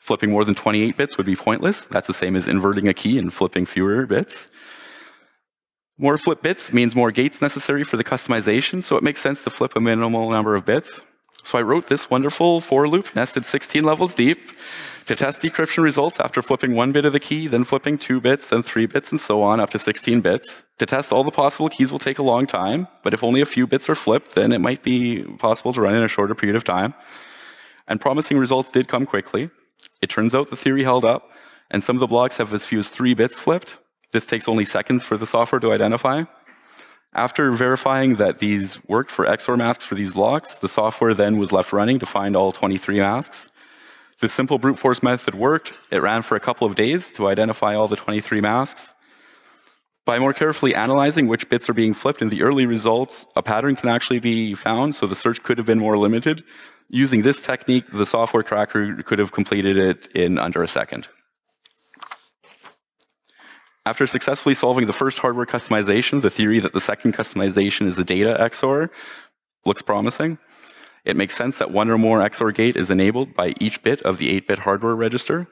Flipping more than 28 bits would be pointless. That's the same as inverting a key and flipping fewer bits. More flip bits means more gates necessary for the customization, so it makes sense to flip a minimal number of bits. So I wrote this wonderful for loop nested 16 levels deep to test decryption results after flipping one bit of the key, then flipping two bits, then three bits, and so on up to 16 bits. To test all the possible keys will take a long time, but if only a few bits are flipped, then it might be possible to run in a shorter period of time. And promising results did come quickly. It turns out the theory held up, and some of the blocks have as few as three bits flipped. This takes only seconds for the software to identify. After verifying that these worked for XOR masks for these blocks, the software then was left running to find all 23 masks. The simple brute force method worked. It ran for a couple of days to identify all the 23 masks. By more carefully analyzing which bits are being flipped in the early results, a pattern can actually be found, so the search could have been more limited. Using this technique, the software cracker could have completed it in under a second. After successfully solving the first hardware customization, the theory that the second customization is a data XOR looks promising. It makes sense that one or more XOR gate is enabled by each bit of the 8-bit hardware register.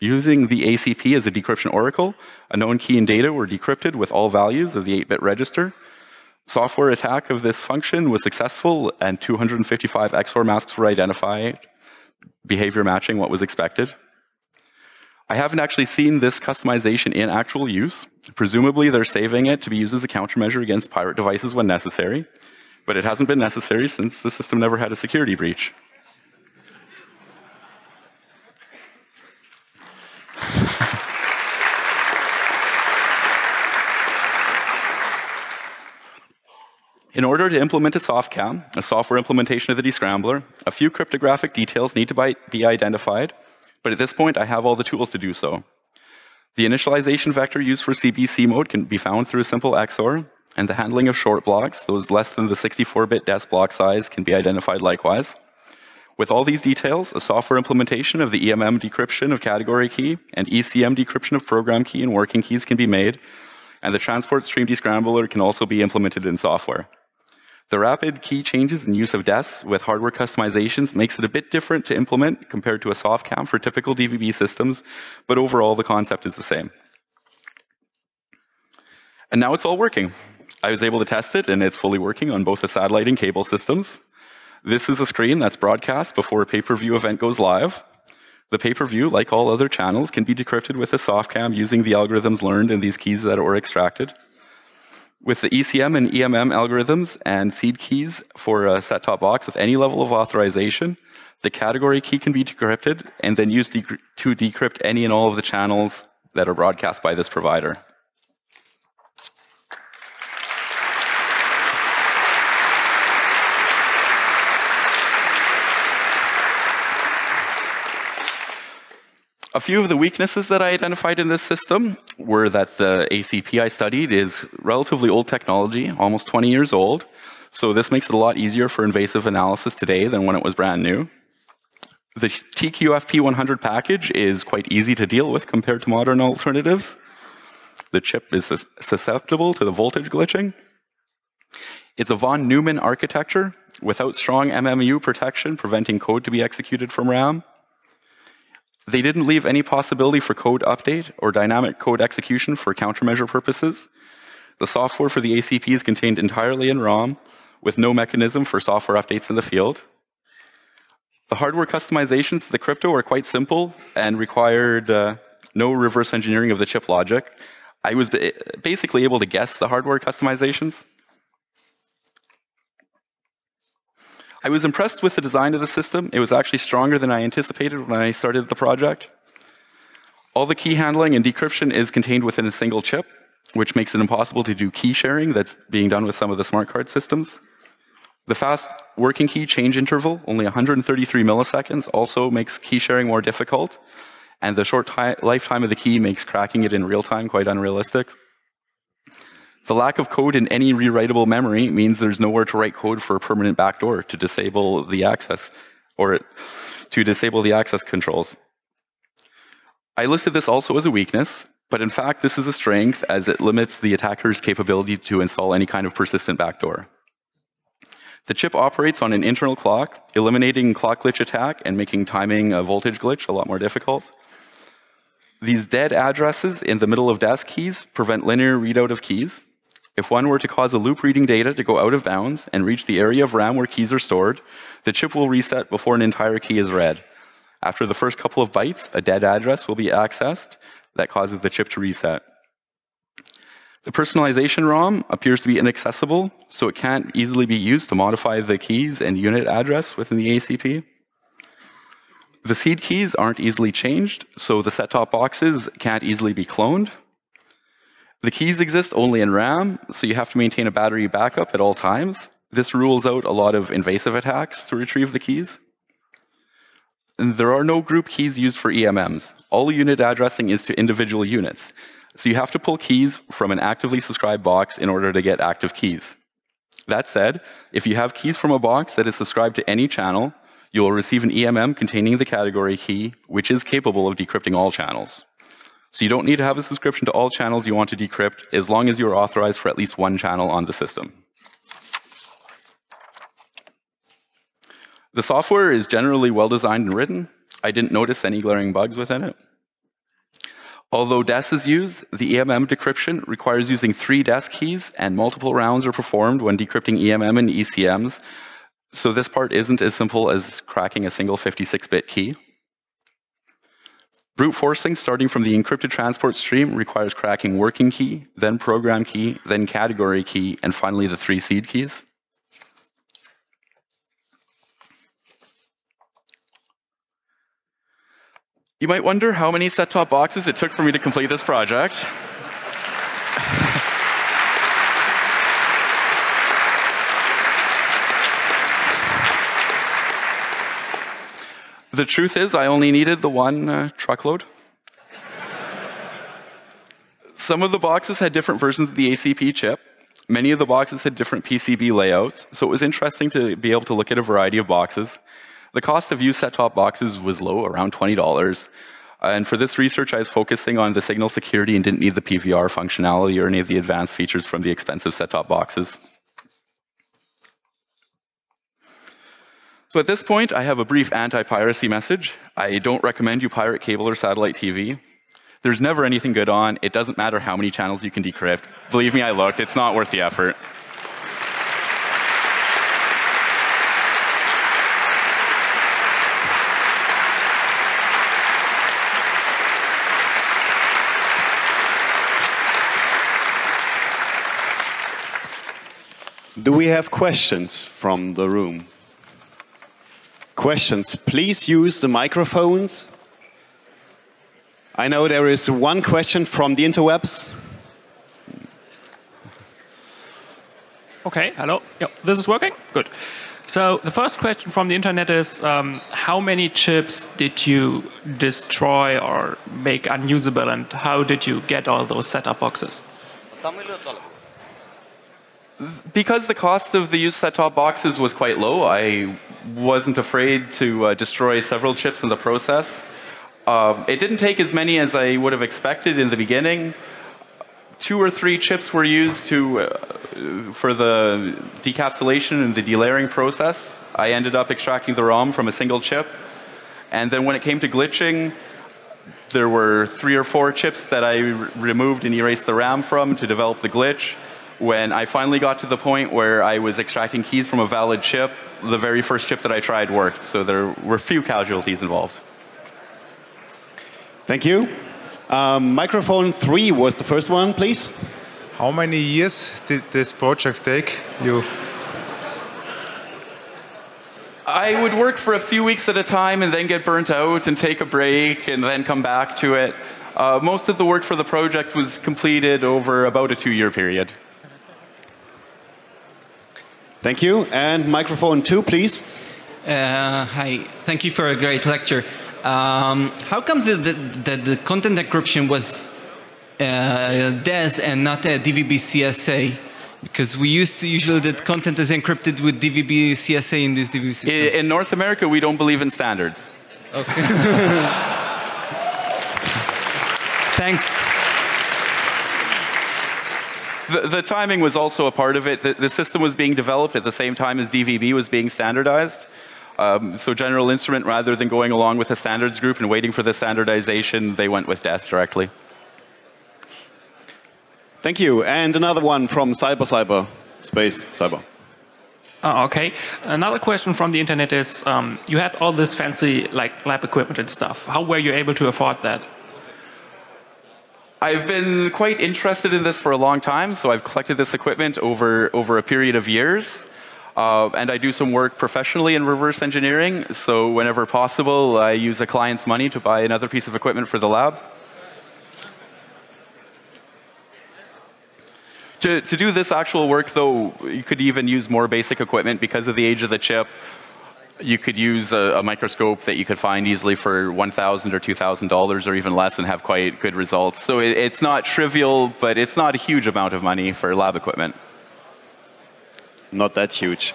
Using the ACP as a decryption oracle, a known key and data were decrypted with all values of the 8-bit register. Software attack of this function was successful, and 255 XOR masks were identified, behavior matching what was expected. I haven't actually seen this customization in actual use. Presumably, they're saving it to be used as a countermeasure against pirate devices when necessary but it hasn't been necessary since the system never had a security breach. In order to implement a softcam, a software implementation of the descrambler, a few cryptographic details need to be identified, but at this point I have all the tools to do so. The initialization vector used for CBC mode can be found through a simple XOR, and the handling of short blocks, those less than the 64-bit DES block size, can be identified likewise. With all these details, a software implementation of the EMM decryption of category key and ECM decryption of program key and working keys can be made, and the transport stream descrambler can also be implemented in software. The rapid key changes in use of DES with hardware customizations makes it a bit different to implement compared to a softcam for typical DVB systems, but overall the concept is the same. And now it's all working. I was able to test it, and it's fully working on both the satellite and cable systems. This is a screen that's broadcast before a pay-per-view event goes live. The pay-per-view, like all other channels, can be decrypted with a softcam using the algorithms learned in these keys that were extracted. With the ECM and EMM algorithms and seed keys for a set-top box with any level of authorization, the category key can be decrypted and then used to decrypt any and all of the channels that are broadcast by this provider. A few of the weaknesses that I identified in this system were that the ACP I studied is relatively old technology, almost 20 years old. So this makes it a lot easier for invasive analysis today than when it was brand new. The TQFP100 package is quite easy to deal with compared to modern alternatives. The chip is susceptible to the voltage glitching. It's a von Neumann architecture without strong MMU protection preventing code to be executed from RAM. They didn't leave any possibility for code update or dynamic code execution for countermeasure purposes. The software for the ACP is contained entirely in ROM with no mechanism for software updates in the field. The hardware customizations to the crypto are quite simple and required uh, no reverse engineering of the chip logic. I was basically able to guess the hardware customizations. I was impressed with the design of the system. It was actually stronger than I anticipated when I started the project. All the key handling and decryption is contained within a single chip, which makes it impossible to do key sharing that's being done with some of the smart card systems. The fast working key change interval, only 133 milliseconds, also makes key sharing more difficult. And the short lifetime of the key makes cracking it in real time quite unrealistic. The lack of code in any rewritable memory means there's nowhere to write code for a permanent backdoor to disable the access or to disable the access controls. I listed this also as a weakness, but in fact, this is a strength as it limits the attacker's capability to install any kind of persistent backdoor. The chip operates on an internal clock, eliminating clock glitch attack and making timing a voltage glitch a lot more difficult. These dead addresses in the middle of DES keys prevent linear readout of keys, If one were to cause a loop reading data to go out of bounds and reach the area of RAM where keys are stored, the chip will reset before an entire key is read. After the first couple of bytes, a dead address will be accessed that causes the chip to reset. The personalization ROM appears to be inaccessible, so it can't easily be used to modify the keys and unit address within the ACP. The seed keys aren't easily changed, so the set-top boxes can't easily be cloned. The keys exist only in RAM, so you have to maintain a battery backup at all times. This rules out a lot of invasive attacks to retrieve the keys. And there are no group keys used for EMMs. All unit addressing is to individual units. So you have to pull keys from an actively subscribed box in order to get active keys. That said, if you have keys from a box that is subscribed to any channel, you will receive an EMM containing the category key, which is capable of decrypting all channels. So you don't need to have a subscription to all channels you want to decrypt as long as you are authorized for at least one channel on the system. The software is generally well designed and written. I didn't notice any glaring bugs within it. Although DES is used, the EMM decryption requires using three DES keys and multiple rounds are performed when decrypting EMM and ECMs. So this part isn't as simple as cracking a single 56-bit key. Brute forcing starting from the encrypted transport stream requires cracking working key, then program key, then category key, and finally the three seed keys. You might wonder how many set-top boxes it took for me to complete this project. The truth is, I only needed the one uh, truckload. Some of the boxes had different versions of the ACP chip. Many of the boxes had different PCB layouts, so it was interesting to be able to look at a variety of boxes. The cost of used set-top boxes was low, around $20. And for this research, I was focusing on the signal security and didn't need the PVR functionality or any of the advanced features from the expensive set-top boxes. So at this point, I have a brief anti-piracy message. I don't recommend you pirate cable or satellite TV. There's never anything good on. It doesn't matter how many channels you can decrypt. Believe me, I looked. It's not worth the effort. Do we have questions from the room? Questions, please use the microphones. I know there is one question from the interwebs. Okay, hello. Yep, this is working? Good. So the first question from the internet is, um, how many chips did you destroy or make unusable, and how did you get all those setup boxes? Because the cost of the used set-top boxes was quite low, I wasn't afraid to uh, destroy several chips in the process. Um, it didn't take as many as I would have expected in the beginning. Two or three chips were used to, uh, for the decapsulation and the delayering process. I ended up extracting the ROM from a single chip. And then when it came to glitching, there were three or four chips that I removed and erased the RAM from to develop the glitch. When I finally got to the point where I was extracting keys from a valid chip, the very first chip that I tried worked, so there were few casualties involved. Thank you. Um, microphone three was the first one, please. How many years did this project take you? I would work for a few weeks at a time and then get burnt out and take a break and then come back to it. Uh, most of the work for the project was completed over about a two-year period. Thank you. And microphone two, please. Uh, hi. Thank you for a great lecture. Um, how comes that the, the, the, content encryption was uh, DES and not a DVB CSA? Because we used to usually that content is encrypted with DVB CSA in these DVB systems. In, in North America, we don't believe in standards. Okay. Thanks. The, the, timing was also a part of it. The, the, system was being developed at the same time as DVB was being standardized. Um, so General Instrument, rather than going along with the standards group and waiting for the standardization, they went with DES directly. Thank you. And another one from Cyber Cyber Space Cyber. Oh, okay. Another question from the internet is: um, You had all this fancy like lab equipment and stuff. How were you able to afford that? I've been quite interested in this for a long time, so I've collected this equipment over, over a period of years. Uh, and I do some work professionally in reverse engineering, so whenever possible, I use a client's money to buy another piece of equipment for the lab. To, to do this actual work, though, you could even use more basic equipment because of the age of the chip you could use a, a, microscope that you could find easily for 1,000 or $2,000 or even less and have quite good results. So it, it's not trivial, but it's not a huge amount of money for lab equipment. Not that huge.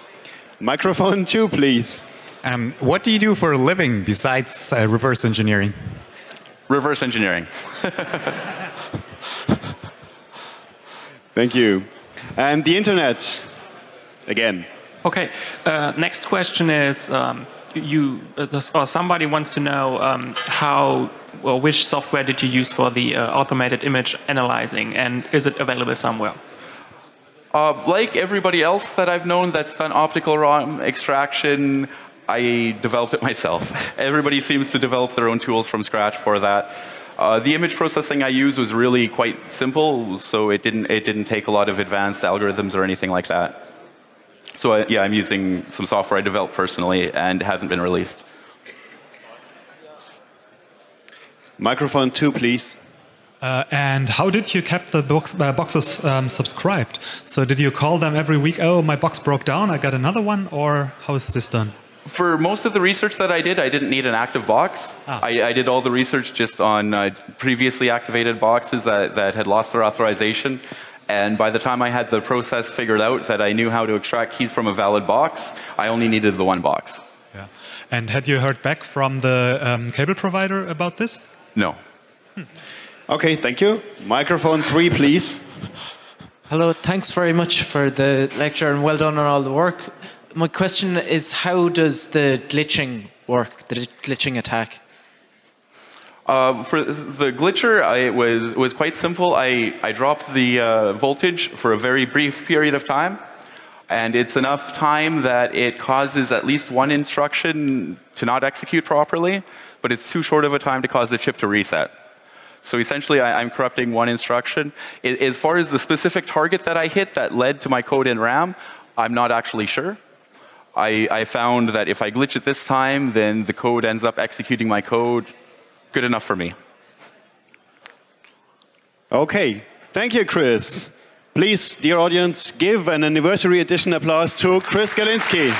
Microphone two, please. Um, what do you do for a living besides uh, reverse engineering? Reverse engineering. Thank you. And the internet, again. Okay. Uh, next question is um, you uh, or somebody wants to know um, how or which software did you use for the uh, automated image analyzing, and is it available somewhere? Uh, like everybody else that I've known that's done optical ROM extraction, I developed it myself. Everybody seems to develop their own tools from scratch for that. Uh, the image processing I used was really quite simple, so it didn't, it didn't take a lot of advanced algorithms or anything like that. So I, yeah, I'm using some software I developed personally and hasn't been released. Microphone two, please. Uh, and how did you keep the box, uh, boxes um, subscribed? So did you call them every week? Oh, my box broke down. I got another one, or how is this done? For most of the research that I did, I didn't need an active box. Ah. I, I, did all the research just on uh, previously activated boxes that, that had lost their authorization. And by the time I had the process figured out that I knew how to extract keys from a valid box, I only needed the one box. Yeah. And had you heard back from the um, cable provider about this? No. Hmm. Okay, thank you. Microphone three, please. Hello, thanks very much for the lecture and well done on all the work. My question is how does the glitching work, the glitching attack? Uh, for the glitcher, I, it was, was quite simple. I, I dropped the uh, voltage for a very brief period of time, and it's enough time that it causes at least one instruction to not execute properly, but it's too short of a time to cause the chip to reset. So essentially, I, am corrupting one instruction. As far as the specific target that I hit that led to my code in RAM, I'm not actually sure. I, I found that if I glitch it this time, then the code ends up executing my code good enough for me. Okay, thank you, Chris. Please, dear audience, give an anniversary edition applause to Chris Gerlinsky.